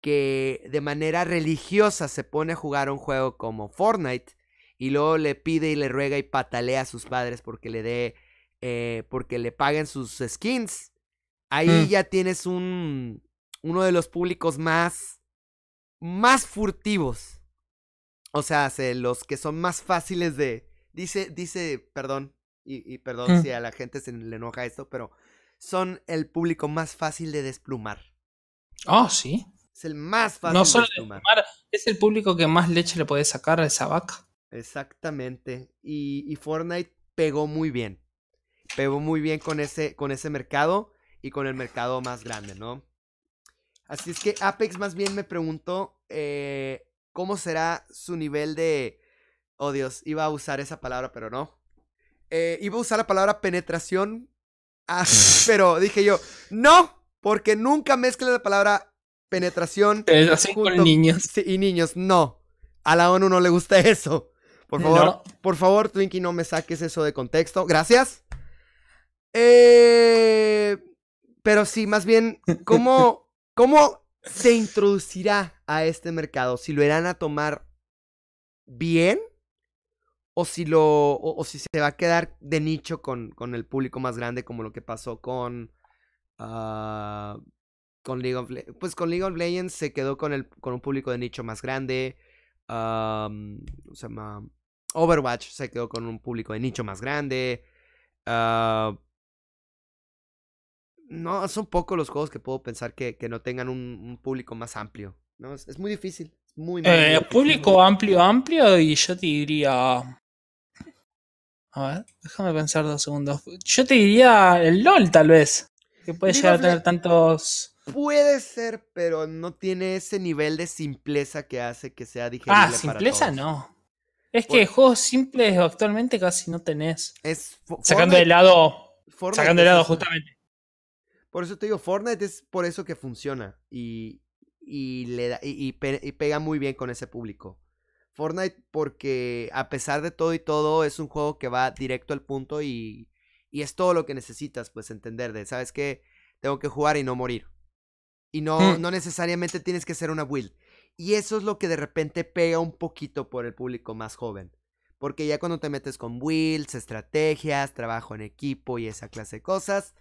que de manera religiosa se pone a jugar un juego como Fortnite y luego le pide y le ruega y patalea a sus padres porque le dé, eh, porque le paguen sus skins. Ahí Mm. ya tienes un, uno de los públicos más, más furtivos. O sea, se- los que son más fáciles de, dice, dice, perdón, y, y perdón Mm. si a la gente se le enoja esto, pero son el público más fácil de desplumar. Oh, sí. Es el más fácil No de solo de desplumar. es el público que más leche le puede sacar a esa vaca. Exactamente. Y, y Fortnite pegó muy bien. Pegó muy bien con ese, con ese mercado y con el mercado más grande, ¿no? Así es que Apex más bien me preguntó eh, cómo será su nivel de... Oh Dios, iba a usar esa palabra, pero no. Eh, iba a usar la palabra penetración, ah, (laughs) pero dije yo, no, porque nunca mezcla la palabra penetración Así con junto- niños. Sí, y niños, no. A la ONU no le gusta (laughs) eso. Por favor, No. por favor, Twinkie, no me saques eso de contexto. Gracias. Eh, pero sí, más bien, (laughs) ¿cómo, ¿cómo se introducirá a este mercado? ¿Si lo irán a tomar bien? ¿O si, lo, o, si se va a quedar de nicho con, con el público más grande como lo que pasó con... ah, con League of Le- pues con League of Legends se quedó con el con un público de nicho más grande. ¿cómo se llama? Overwatch se quedó con un público de nicho más grande. ah, no, son pocos los juegos que puedo pensar que, que no tengan un, un público más amplio. ¿no? Es, es muy difícil. es muy, Eh, difícil. público amplio, amplio, y yo te diría. A ver, déjame pensar dos segundos. Yo te diría el LOL, tal vez. Que puede League llegar a tener tantos. Puede ser, pero no tiene ese nivel de simpleza que hace que sea digerible Ah, para simpleza todos. no. Es Por- que juegos simples actualmente casi no tenés. Es Sacando de lado. Sacando de lado, justamente. Por eso te digo, Fortnite es por eso que funciona y, y le da, y, y pe- y pega muy bien con ese público. Fortnite porque a pesar de todo y todo es un juego que va directo al punto y, y es todo lo que necesitas pues entender de, ¿sabes qué? Tengo que jugar y no morir. Y no, Mm. no necesariamente tienes que ser una build. Y eso es lo que de repente pega un poquito por el público más joven. Porque ya cuando te metes con builds, estrategias, trabajo en equipo y esa clase de cosas,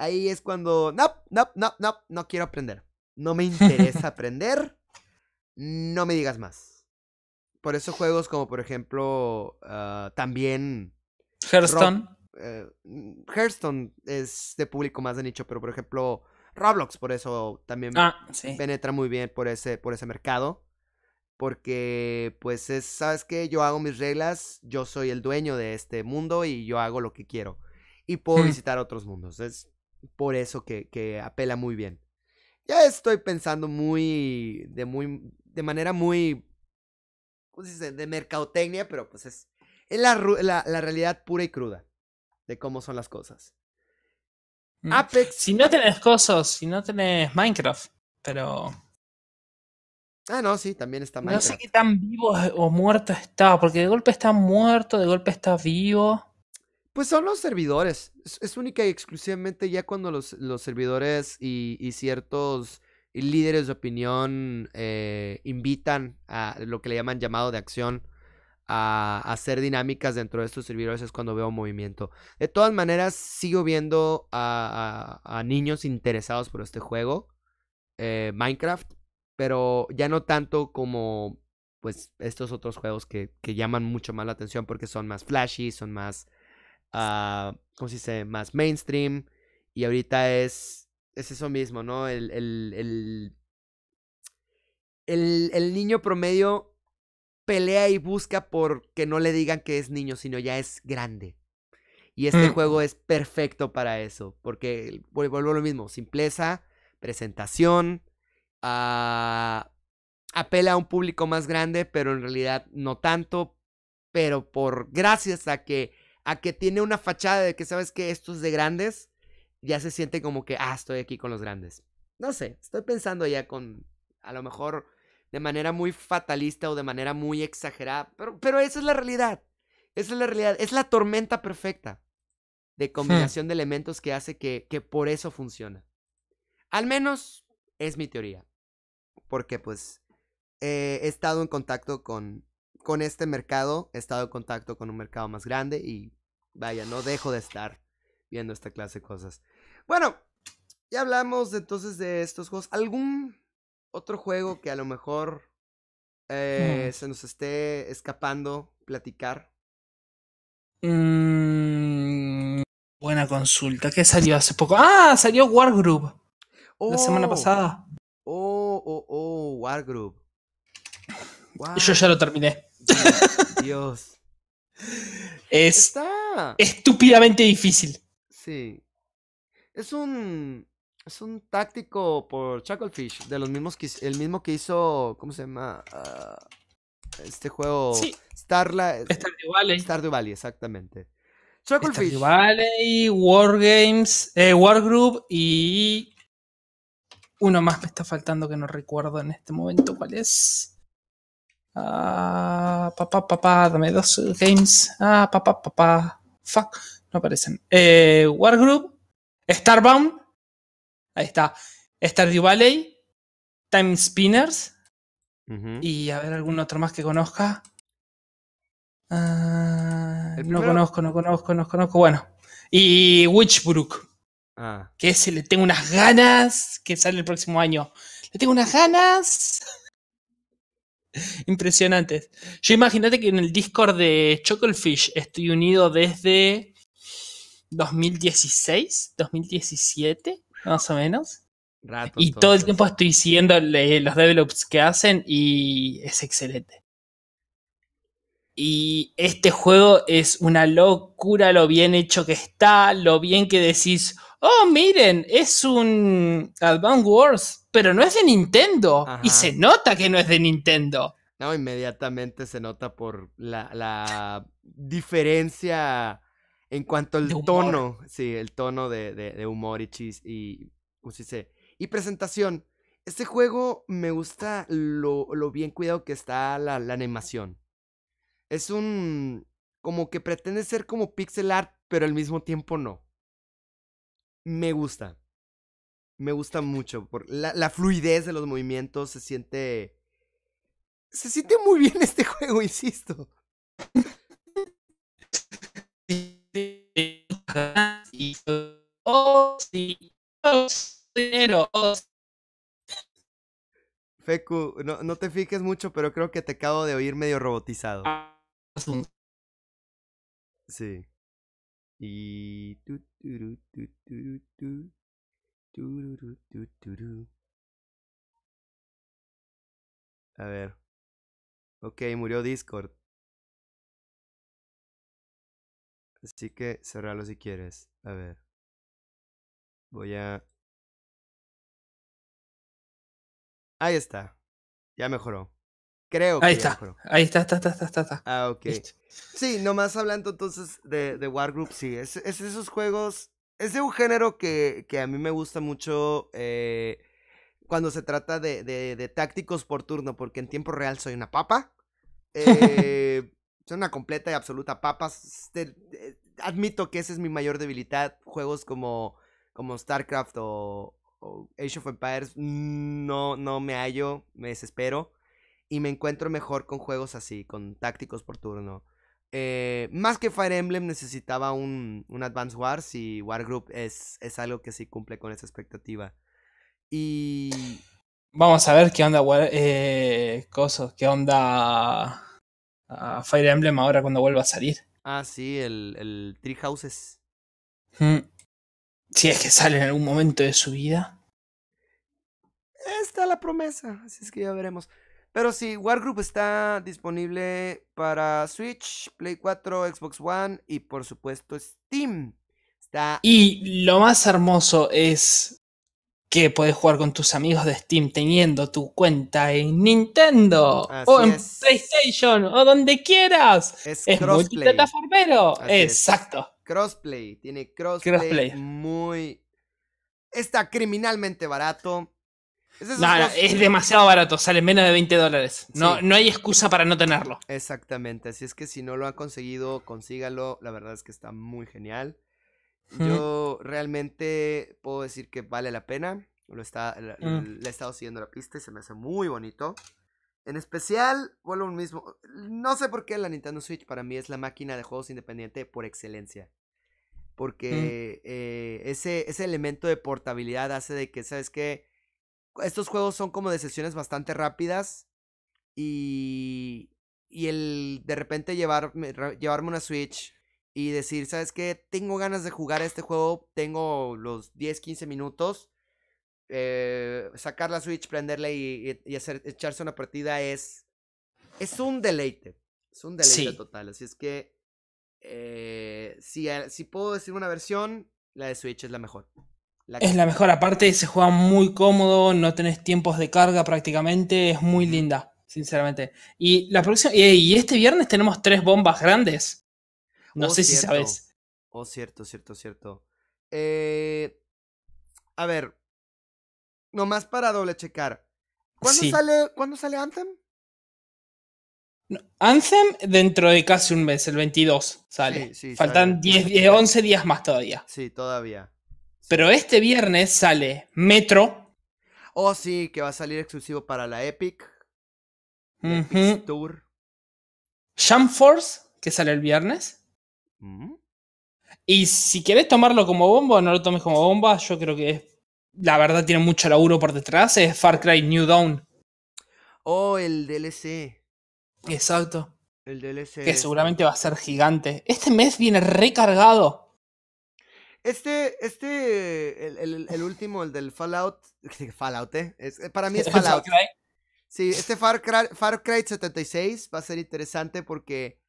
ahí es cuando, no, no, no, no, no quiero aprender. No me interesa (laughs) aprender. No me digas más. Por eso juegos como por ejemplo, ah, también Hearthstone. mm, Hearthstone es de público más de nicho, pero por ejemplo Roblox por eso también Ah, sí. penetra muy bien por ese, por ese mercado. Porque, pues, es, ¿sabes qué? Yo hago mis reglas, yo soy el dueño de este mundo y yo hago lo que quiero. Y puedo Hmm. (laughs) visitar otros mundos. Es por eso que, que apela muy bien. Ya estoy pensando muy, de muy, de manera muy, ¿cómo se dice? De mercadotecnia, pero pues es, es la, la, la realidad pura y cruda de cómo son las cosas. Mm. Apex. Si no tenés cosas, si no tenés Minecraft, pero Ah, no, sí, también está no sé Minecraft. qué tan vivo o muerto está, porque de golpe está muerto, de golpe está vivo. Pues son los servidores. Es, única y exclusivamente ya cuando los, los servidores y, y ciertos líderes de opinión eh, invitan a lo que le llaman llamado de acción a, a hacer dinámicas dentro de estos servidores es cuando veo movimiento. De todas maneras, sigo viendo a, a- a niños interesados por este juego, eh, Minecraft, pero ya no tanto como pues estos otros juegos que, que llaman mucho más la atención porque son más flashy, son más ah, ¿cómo se dice? Más mainstream. Y ahorita es, es eso mismo, ¿no? El, el, el, el, el niño promedio pelea y busca por que no le digan que es niño, sino ya es grande. Y este Mm. juego es perfecto para eso, porque vuel- vuelvo a lo mismo, simpleza, presentación, ah, apela a un público más grande, pero en realidad no tanto, pero por gracias a que, a que tiene una fachada de que sabes que esto es de grandes, ya se siente como que, ah, estoy aquí con los grandes. No sé, estoy pensando ya con, a lo mejor de manera muy fatalista o de manera muy exagerada, pero, pero esa es la realidad. Esa es la realidad, es la tormenta perfecta de Hmm. combinación de elementos que hace que, que por eso funciona. Al menos es mi teoría. Porque pues eh, he estado en contacto con, con este mercado, he estado en contacto con un mercado más grande y vaya, no dejo de estar viendo esta clase de cosas. Bueno, ya hablamos entonces de estos juegos. ¿Algún otro juego que a lo mejor eh, Mm. se nos esté escapando platicar? Mm, buena consulta. ¿Qué salió hace poco? Ah, salió Wargroup la semana Oh, pasada. Oh, oh, oh, Wargroup. Yo ya lo terminé. Dios. Es Está. estúpidamente difícil. Sí. Es un. Es un táctico por Chucklefish. De los mismos que el mismo que hizo. ¿Cómo se llama? Ah, este juego. Sí, Starla, Stardew Valley. Stardew Valley, exactamente. Stardew Chucklefish. Valley, Wargames, eh, Wargroup y uno más me está faltando que no recuerdo en este momento cuál es. Ah, papá, papá, dame dos games. Ah, papá, papá. Fuck, no aparecen. Eh, Wargroup, Starbound, ahí está. Stardew Valley, Time Spinners y a ver algún otro más que conozca. Ah, no conozco, no conozco, no conozco. Bueno. Y Witchbrook, Ah, que ese le tengo unas ganas, que sale el próximo año. Le tengo unas ganas. (laughs) Impresionantes. Yo imagínate que en el Discord de Chucklefish estoy unido desde 2016, 2017, más o menos. ratos, Y todo el entonces. tiempo estoy siguiendo los develops que hacen y es excelente. Y este juego es una locura lo bien hecho que está, lo bien que decís, oh, miren, es un Advance Wars, pero no es de Nintendo. Y se nota que no es de Nintendo. No, inmediatamente se nota por la, la diferencia en cuanto al tono. Sí, el tono de, de- de humor y chis y. Y presentación. Este juego me gusta lo, lo bien cuidado que está la, la animación. Es un. como que pretende ser como pixel art, pero al mismo tiempo no. Me gusta. Me gusta mucho. Por la, la fluidez de los movimientos se siente. Se siente muy bien (laughs) este juego, insisto. Feku, no, no te fijes mucho, pero creo que te acabo de oír medio robotizado. sí. Y. A ver. Ok, murió Discord. Así que cerralo si quieres. A ver. Voy a. Ahí está. Ya mejoró. Creo que Ahí ya está, ahí está, está, está, está, está. Ah, ok. Listo. Sí, nomás hablando entonces de, de Wargroup, sí, es, es esos juegos, es de un género que, que a mí me gusta mucho eh, cuando se trata de, de- de tácticos por turno, porque en tiempo real soy una papa. eh, (laughs) soy una completa y absoluta papa. admito que esa es mi mayor debilidad. Juegos como, como StarCraft o, o Age of Empires, no, no me hallo, me desespero. Y me encuentro mejor con juegos así, con tácticos por turno. Eh, más que Fire Emblem necesitaba un, un Advance Wars y Wargroup es, es algo que sí cumple con esa expectativa. Y... Vamos a ver qué onda, eh, coso, qué onda ah, Fire Emblem ahora cuando vuelva a salir. Ah, sí, el, el Tree Houses. Mm. Si es que sale en algún momento de su vida. Está la promesa, así es que ya veremos. Pero sí, Wargroup está disponible para Switch, Play 4, Xbox One y por supuesto Steam. Está... Y lo más hermoso es que puedes jugar con tus amigos de Steam teniendo tu cuenta en Nintendo Así o en es. PlayStation o donde quieras. Es, Es multiplataformero. Es. Exacto. Crossplay. Tiene crossplay, Crossplay. muy. Está criminalmente barato. Es es demasiado barato, sale menos de 20 dólares. No, Sí. no hay excusa para no tenerlo. Exactamente, así es que si no lo han conseguido, consígalo. La verdad es que está muy genial. Yo realmente puedo decir que vale la pena. Lo está, Mm. Le he estado siguiendo la pista y se me hace muy bonito. En especial, vuelvo al mismo. No sé por qué la Nintendo Switch para mí es la máquina de juegos independiente por excelencia. Porque eh, ese, ese elemento de portabilidad hace de que, ¿sabes qué? Estos juegos son como de sesiones bastante rápidas. Y, y el de repente llevarme, llevarme una Switch y decir, ¿sabes qué? Tengo ganas de jugar este juego, tengo los 10, 15 minutos. eh, sacar la Switch, prenderla y, y- hacer, echarse una partida es, es un deleite. Es un deleite Sí. total. Así es que, eh, si, a- si puedo decir una versión, la de Switch es la mejor. La Es la mejor, aparte se juega muy cómodo, no tenés tiempos de carga prácticamente, es muy linda, sinceramente. Y la próxima, y, este viernes tenemos tres bombas grandes. No Oh, sé si sabes. Oh, cierto, cierto, cierto. Eh, a ver. Nomás para doble checar. ¿Cuándo Sí. sale, ¿cuándo sale Anthem? Anthem dentro de casi un mes, el 22 sale. Sí, sí, Faltan sale. 10, 10, 11 días más todavía. Sí, todavía. Pero este viernes sale Metro. Oh, sí, que va a salir exclusivo para la Epic. Jump Force, que sale el viernes. Mm. Y si querés tomarlo como bomba o no lo tomes como bomba, yo creo que es- la verdad tiene mucho laburo por detrás. Es Far Cry New Dawn. Oh, el DLC. Exacto. El DLC. Que seguramente va a ser gigante. Este mes viene recargado. Este, este, el, el- el (laughs) último, el del Fallout. (laughs) Fallout, ¿eh? Es- para mí es Fallout. Sí, este Far Cry, Far Cry 76 va a ser interesante porque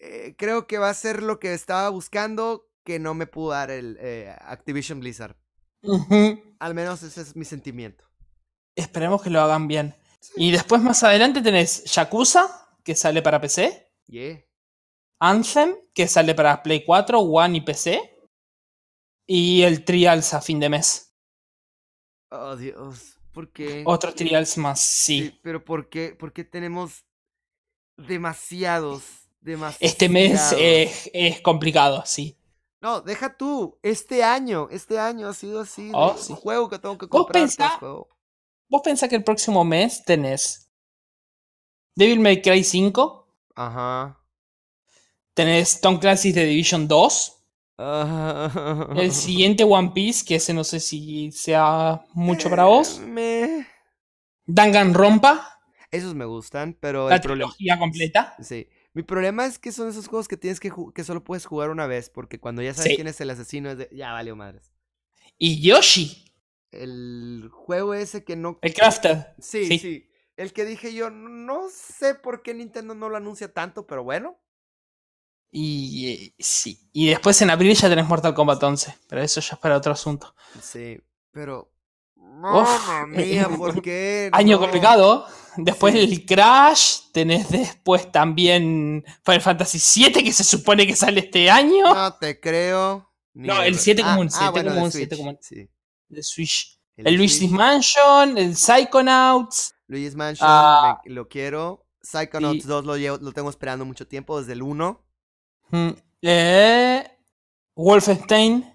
eh, creo que va a ser lo que estaba buscando que no me pudo dar el eh, Activision Blizzard. Al menos ese es mi sentimiento. Esperemos que lo hagan bien. Y después más adelante tenés Yakuza, que sale para PC. Yeah. Anthem, que sale para Play 4, One y PC. Y el Trials a fin de mes. Oh, Dios. ¿Por qué? Otro Trials más, sí. pero ¿por qué, por qué tenemos demasiados, demasiados? Este mes es complicado, sí. No, deja tú. Este año, este año ha sido así. de Oh, un sí. juego que tengo que comprar. pensá-. Vos pensás que el próximo mes tenés Devil May Cry 5, Ajá. tenés Tom Clancy's The Division 2, El (laughs) siguiente One Piece, que ese no sé si sea mucho para vos, Eh, me- Danganronpa, Esos me gustan, pero la el problema. trilogía completa. Sí. Mi problema es que son esos juegos que tienes que que solo puedes jugar una vez, porque cuando ya sabes Sí. quién es el asesino es de ya valió madres. Y Yoshi, El juego ese que no el Crafted. Sí, Sí. sí. El que dije yo, no sé por qué Nintendo no lo anuncia tanto, pero bueno. Y eh, sí. Y después en abril ya tenés Mortal Kombat 11. Pero eso ya es para otro asunto. Sí, pero. Mamma mía, ¿por qué? (laughs) Año no? complicado. Después Sí. el Crash. Tenés después también Final Fantasy VII que se supone que sale este año. No te creo. ni No, el ver- 7 Ah, común, ah, 7 bueno, de común, Switch, 7 común. Sí. De Switch. El El, Luigi's Switch. Mansion. El Psychonauts. Luigi's Mansion, Ah. me- lo quiero. Psychonauts Y- 2 lo, llevo- lo tengo esperando mucho tiempo, desde el 1. Mm, eh, Wolfenstein.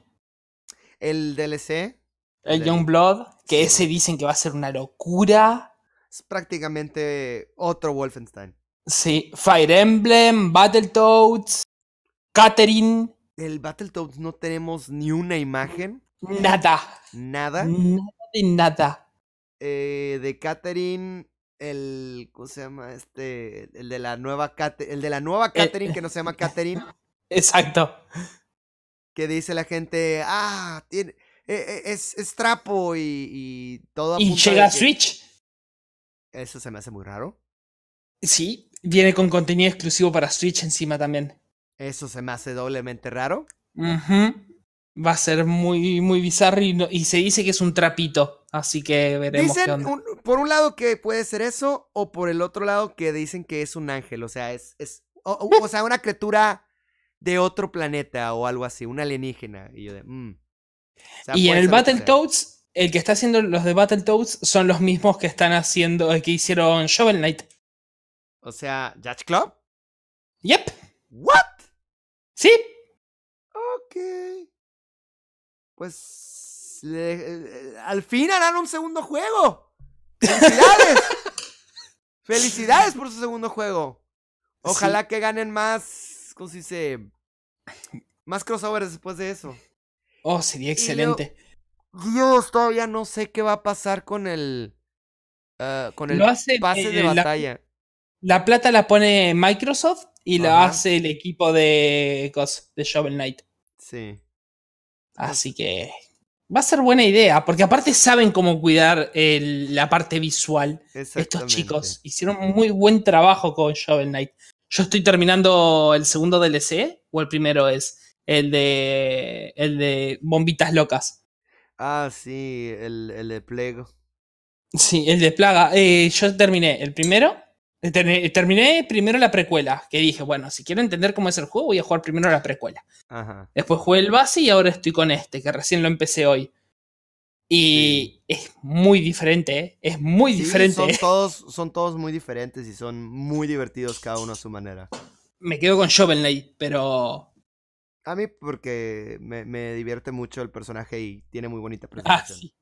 El DLC El Youngblood. Que Sí. ese dicen que va a ser una locura. es prácticamente otro Wolfenstein. Sí. Fire Emblem. Battletoads. Catherine. El Battletoads no tenemos ni una imagen, Nada. nada. Nada de nada. eh, de Catherine, el ¿cómo se llama? Este, el de la nueva Cate- el de la nueva Catherine que no se llama (laughs) Catherine, Exacto. que dice la gente, "Ah, tiene eh, eh, es, es trapo y, y todo Y llega a que-". Switch. Eso se me hace muy raro. Sí. Viene con contenido exclusivo para Switch encima también. Eso se me hace doblemente raro. Va a ser muy, muy bizarro y, no- y se dice que es un trapito. Así que veremos qué Dicen onda. un- por un lado que puede ser eso, o por el otro lado que dicen que es un ángel. O sea, es. es o, o- o sea, una criatura de otro planeta o algo así, una alienígena. Y yo de. mm. O sea, y en el. Battletoads, el que está haciendo los de Battletoads son los mismos que están haciendo, eh, que hicieron Shovel Knight. O sea, ¿Judge Club? Yep, ¿What? sí. Ok. Pues. Le- eh, al fin harán un segundo juego. ¡Felicidades! (laughs) ¡Felicidades por su segundo juego! Ojalá que ganen más. ¿Cómo se dice? Más crossovers después de eso. Oh, sería excelente. Dios, todavía no sé qué va a pasar con el. ah, con el Lo hace pase eh, de la- batalla. La, plata la pone Microsoft y la hace el equipo de, de Shovel Knight. Sí. Así que va a ser buena idea, porque aparte saben cómo cuidar el- la parte visual. Estos chicos hicieron muy buen trabajo con Shovel Knight. Yo estoy terminando el segundo DLC, o el primero es el de el de bombitas locas. Ah, sí, el, el de Plego. Sí, el de Plaga. Eh, yo terminé el primero. Ter- Terminé primero la precuela, que dije, bueno, si quiero entender cómo es el juego, voy a jugar primero la precuela. Ajá. Después jugué el base y ahora estoy con este, que recién lo empecé hoy. Y es muy diferente, ¿eh? es muy Sí, diferente. Son ¿eh? todos, son todos muy diferentes y son muy divertidos cada uno a su manera. Me quedo con Shovel pero A mí porque me, me divierte mucho el personaje y tiene muy bonita Ah, presentación. sí.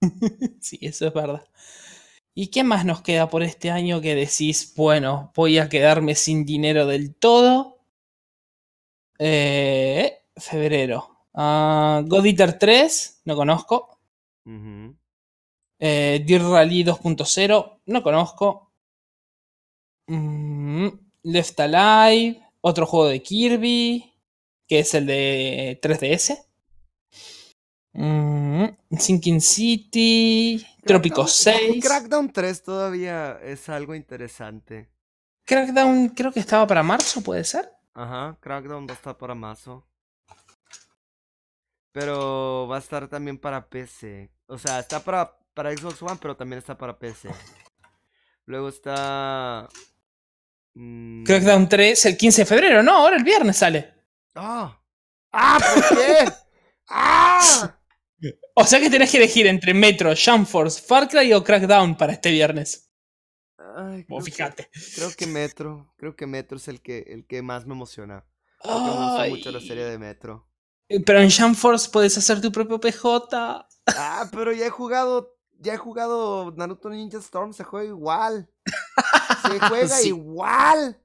(laughs) sí, eso es verdad. ¿Y qué más nos queda por este año que decís, bueno, voy a quedarme sin dinero del todo? Eh, febrero. Ah, God Eater 3, no conozco. Ujú. Eh, Deer Rally 2.0, no conozco. Mm, Left Alive, otro juego de Kirby, que es el de 3DS. Mm, Sinking City, Trópico Crackdown- 6. Crackdown 3 todavía es algo interesante. Crackdown creo que estaba para marzo, ¿puede ser? Ajá, Crackdown va a estar para mazo. Pero va a estar también para PC. O sea, está para, para Xbox One, pero también está para PC. Luego está... mm, Crackdown 3 el 15 de febrero, no, ahora el viernes sale. ¡Ah! ¡Ah! ¿Por qué? (laughs) ¡Ah! O sea que tenés que elegir entre Metro, Jump Force, Far Cry o Crackdown para este viernes. Ay, creo que- fíjate. Creo que Metro, creo que Metro es el que, el que más me emociona. Porque me gusta mucho la serie de Metro. Eh, Pero en Jump Force puedes hacer tu propio PJ. Ah, pero ya he jugado, ya he jugado Naruto Ninja Storm, se juega igual. Se (laughs) juega Sí. igual.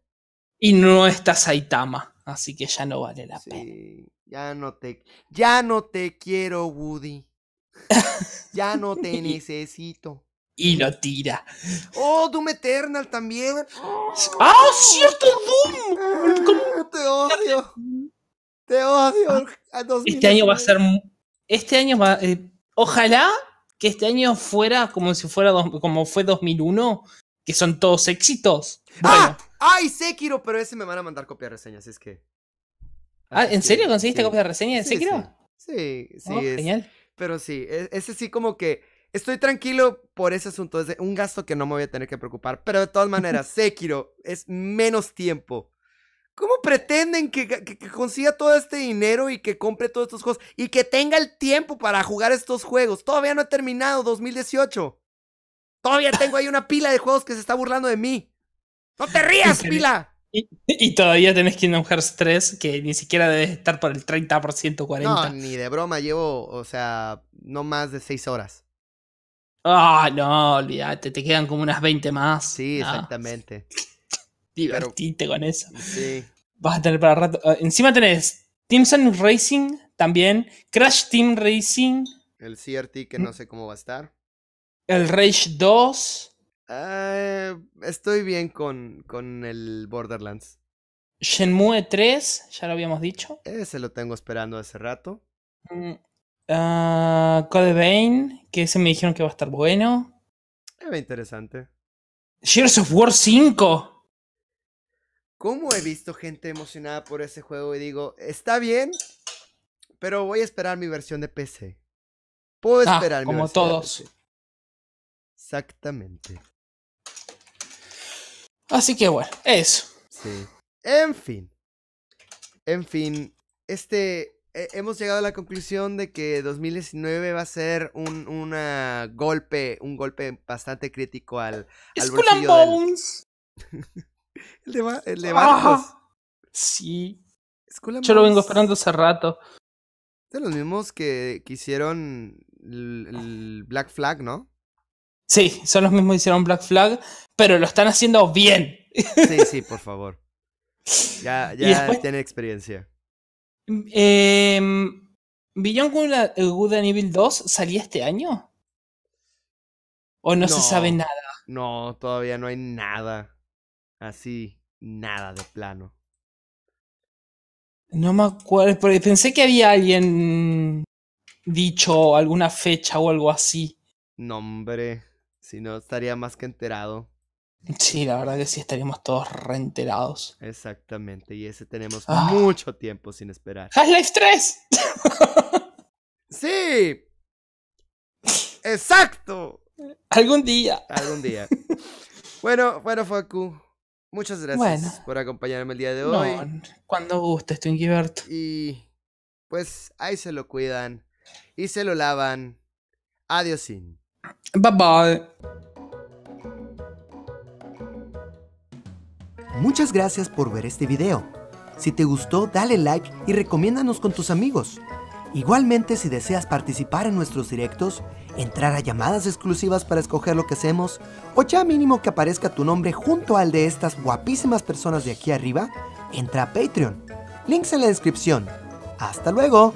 Y no está Saitama. Así que ya no vale la pena. Ya no te, ya no te quiero, Woody. Ya no te (laughs) necesito. Y lo tira. Oh, Doom Eternal también. (laughs) ¡Ah, cierto, Doom! ¿Cómo? (laughs) Te odio. Te odio. A Este año va a 2019. ser. Este año va. eh, ojalá que este año fuera como si fuera dos- como fue 2001, que son todos éxitos. Bueno, ¡Ah! ¡Ay, Sekiro! Pero ese me van a mandar copia de reseña, así es que. ah, ¿en serio conseguiste sí. copia de reseña de Sí, Sekiro? Sí, sí, sí, Oh, es- genial. pero sí, e- ese sí como que estoy tranquilo por ese asunto, es un gasto que no me voy a tener que preocupar, pero de todas maneras, (laughs) Sekiro es menos tiempo. ¿Cómo pretenden que, que- que consiga todo este dinero y que compre todos estos juegos y que tenga el tiempo para jugar estos juegos? Todavía no he terminado 2018. Todavía tengo ahí una pila de juegos que se está burlando de mí. ¡No te rías, pila! Y, y todavía tenés Kingdom Hearts 3, que ni siquiera debes estar por el 30%, 40%. No, ni de broma, llevo, o sea, no más de seis horas. Ah, no, olvídate, te quedan como unas 20 más. Sí, No, exactamente. (laughs) divertite con eso. Sí. Vas a tener para rato. Ah, encima tenés Team Sonic Racing también, Crash Team Racing, El CRT que no sé cómo va a estar. El Rage 2, Eh, estoy bien con, con el Borderlands. Shenmue 3, ya lo habíamos dicho. Ese lo tengo esperando hace rato. Mm, ah, Code Vein, que ese me dijeron que va a estar bueno. Ve interesante. Gears of War 5. ¿Cómo he visto gente emocionada por ese juego y digo, está bien, pero voy a esperar mi versión de PC? Puedo Ah, esperar mi como versión de todos. PC. Exactamente. Así que bueno, eso. Sí. En fin. En fin. Este. eh, hemos llegado a la conclusión de que 2019 va a ser un una golpe, un golpe bastante crítico al, al Skull and bolsillo del- Bones. (laughs) el de, el de. Ah, sí, Skull and yo lo vengo Bones esperando hace rato. De los mismos que, que hicieron el, el Black Flag, ¿no? Sí, son los mismos que hicieron Black Flag, pero lo están haciendo bien. Sí, sí, por favor. Ya, (laughs) ya después- tiene experiencia. Eh, ¿Beyond Good and- Good and Evil 2 salía este año? ¿O no, se No. sabe nada? No, todavía no hay nada. Así, nada de plano. No me acuerdo, porque pensé que había alguien dicho alguna fecha o algo así. Nombre. Si no, estaría más que enterado. Sí, la verdad que sí, estaríamos todos reenterados. Exactamente. Y ese tenemos Ah. mucho tiempo sin esperar. ¡Half-Life 3! (laughs) ¡Sí! ¡Exacto! Algún día. Algún día. (laughs) bueno, bueno, Facu. Muchas gracias Bueno. por acompañarme el dye de hoy. No, cuando gustes, Twinkybert. Y pues ahí se lo cuidan y se lo lavan. Adiosín. Bye bye. Muchas gracias por ver este video. Si te gustó, dale like y recomiéndanos con tus amigos. Igualmente, si deseas participar en nuestros directos, entrar a llamadas exclusivas para escoger lo que hacemos, o ya mínimo que aparezca tu nombre junto al de estas guapísimas personas de aquí arriba, entra a Patreon. Links en la descripción. ¡Hasta luego!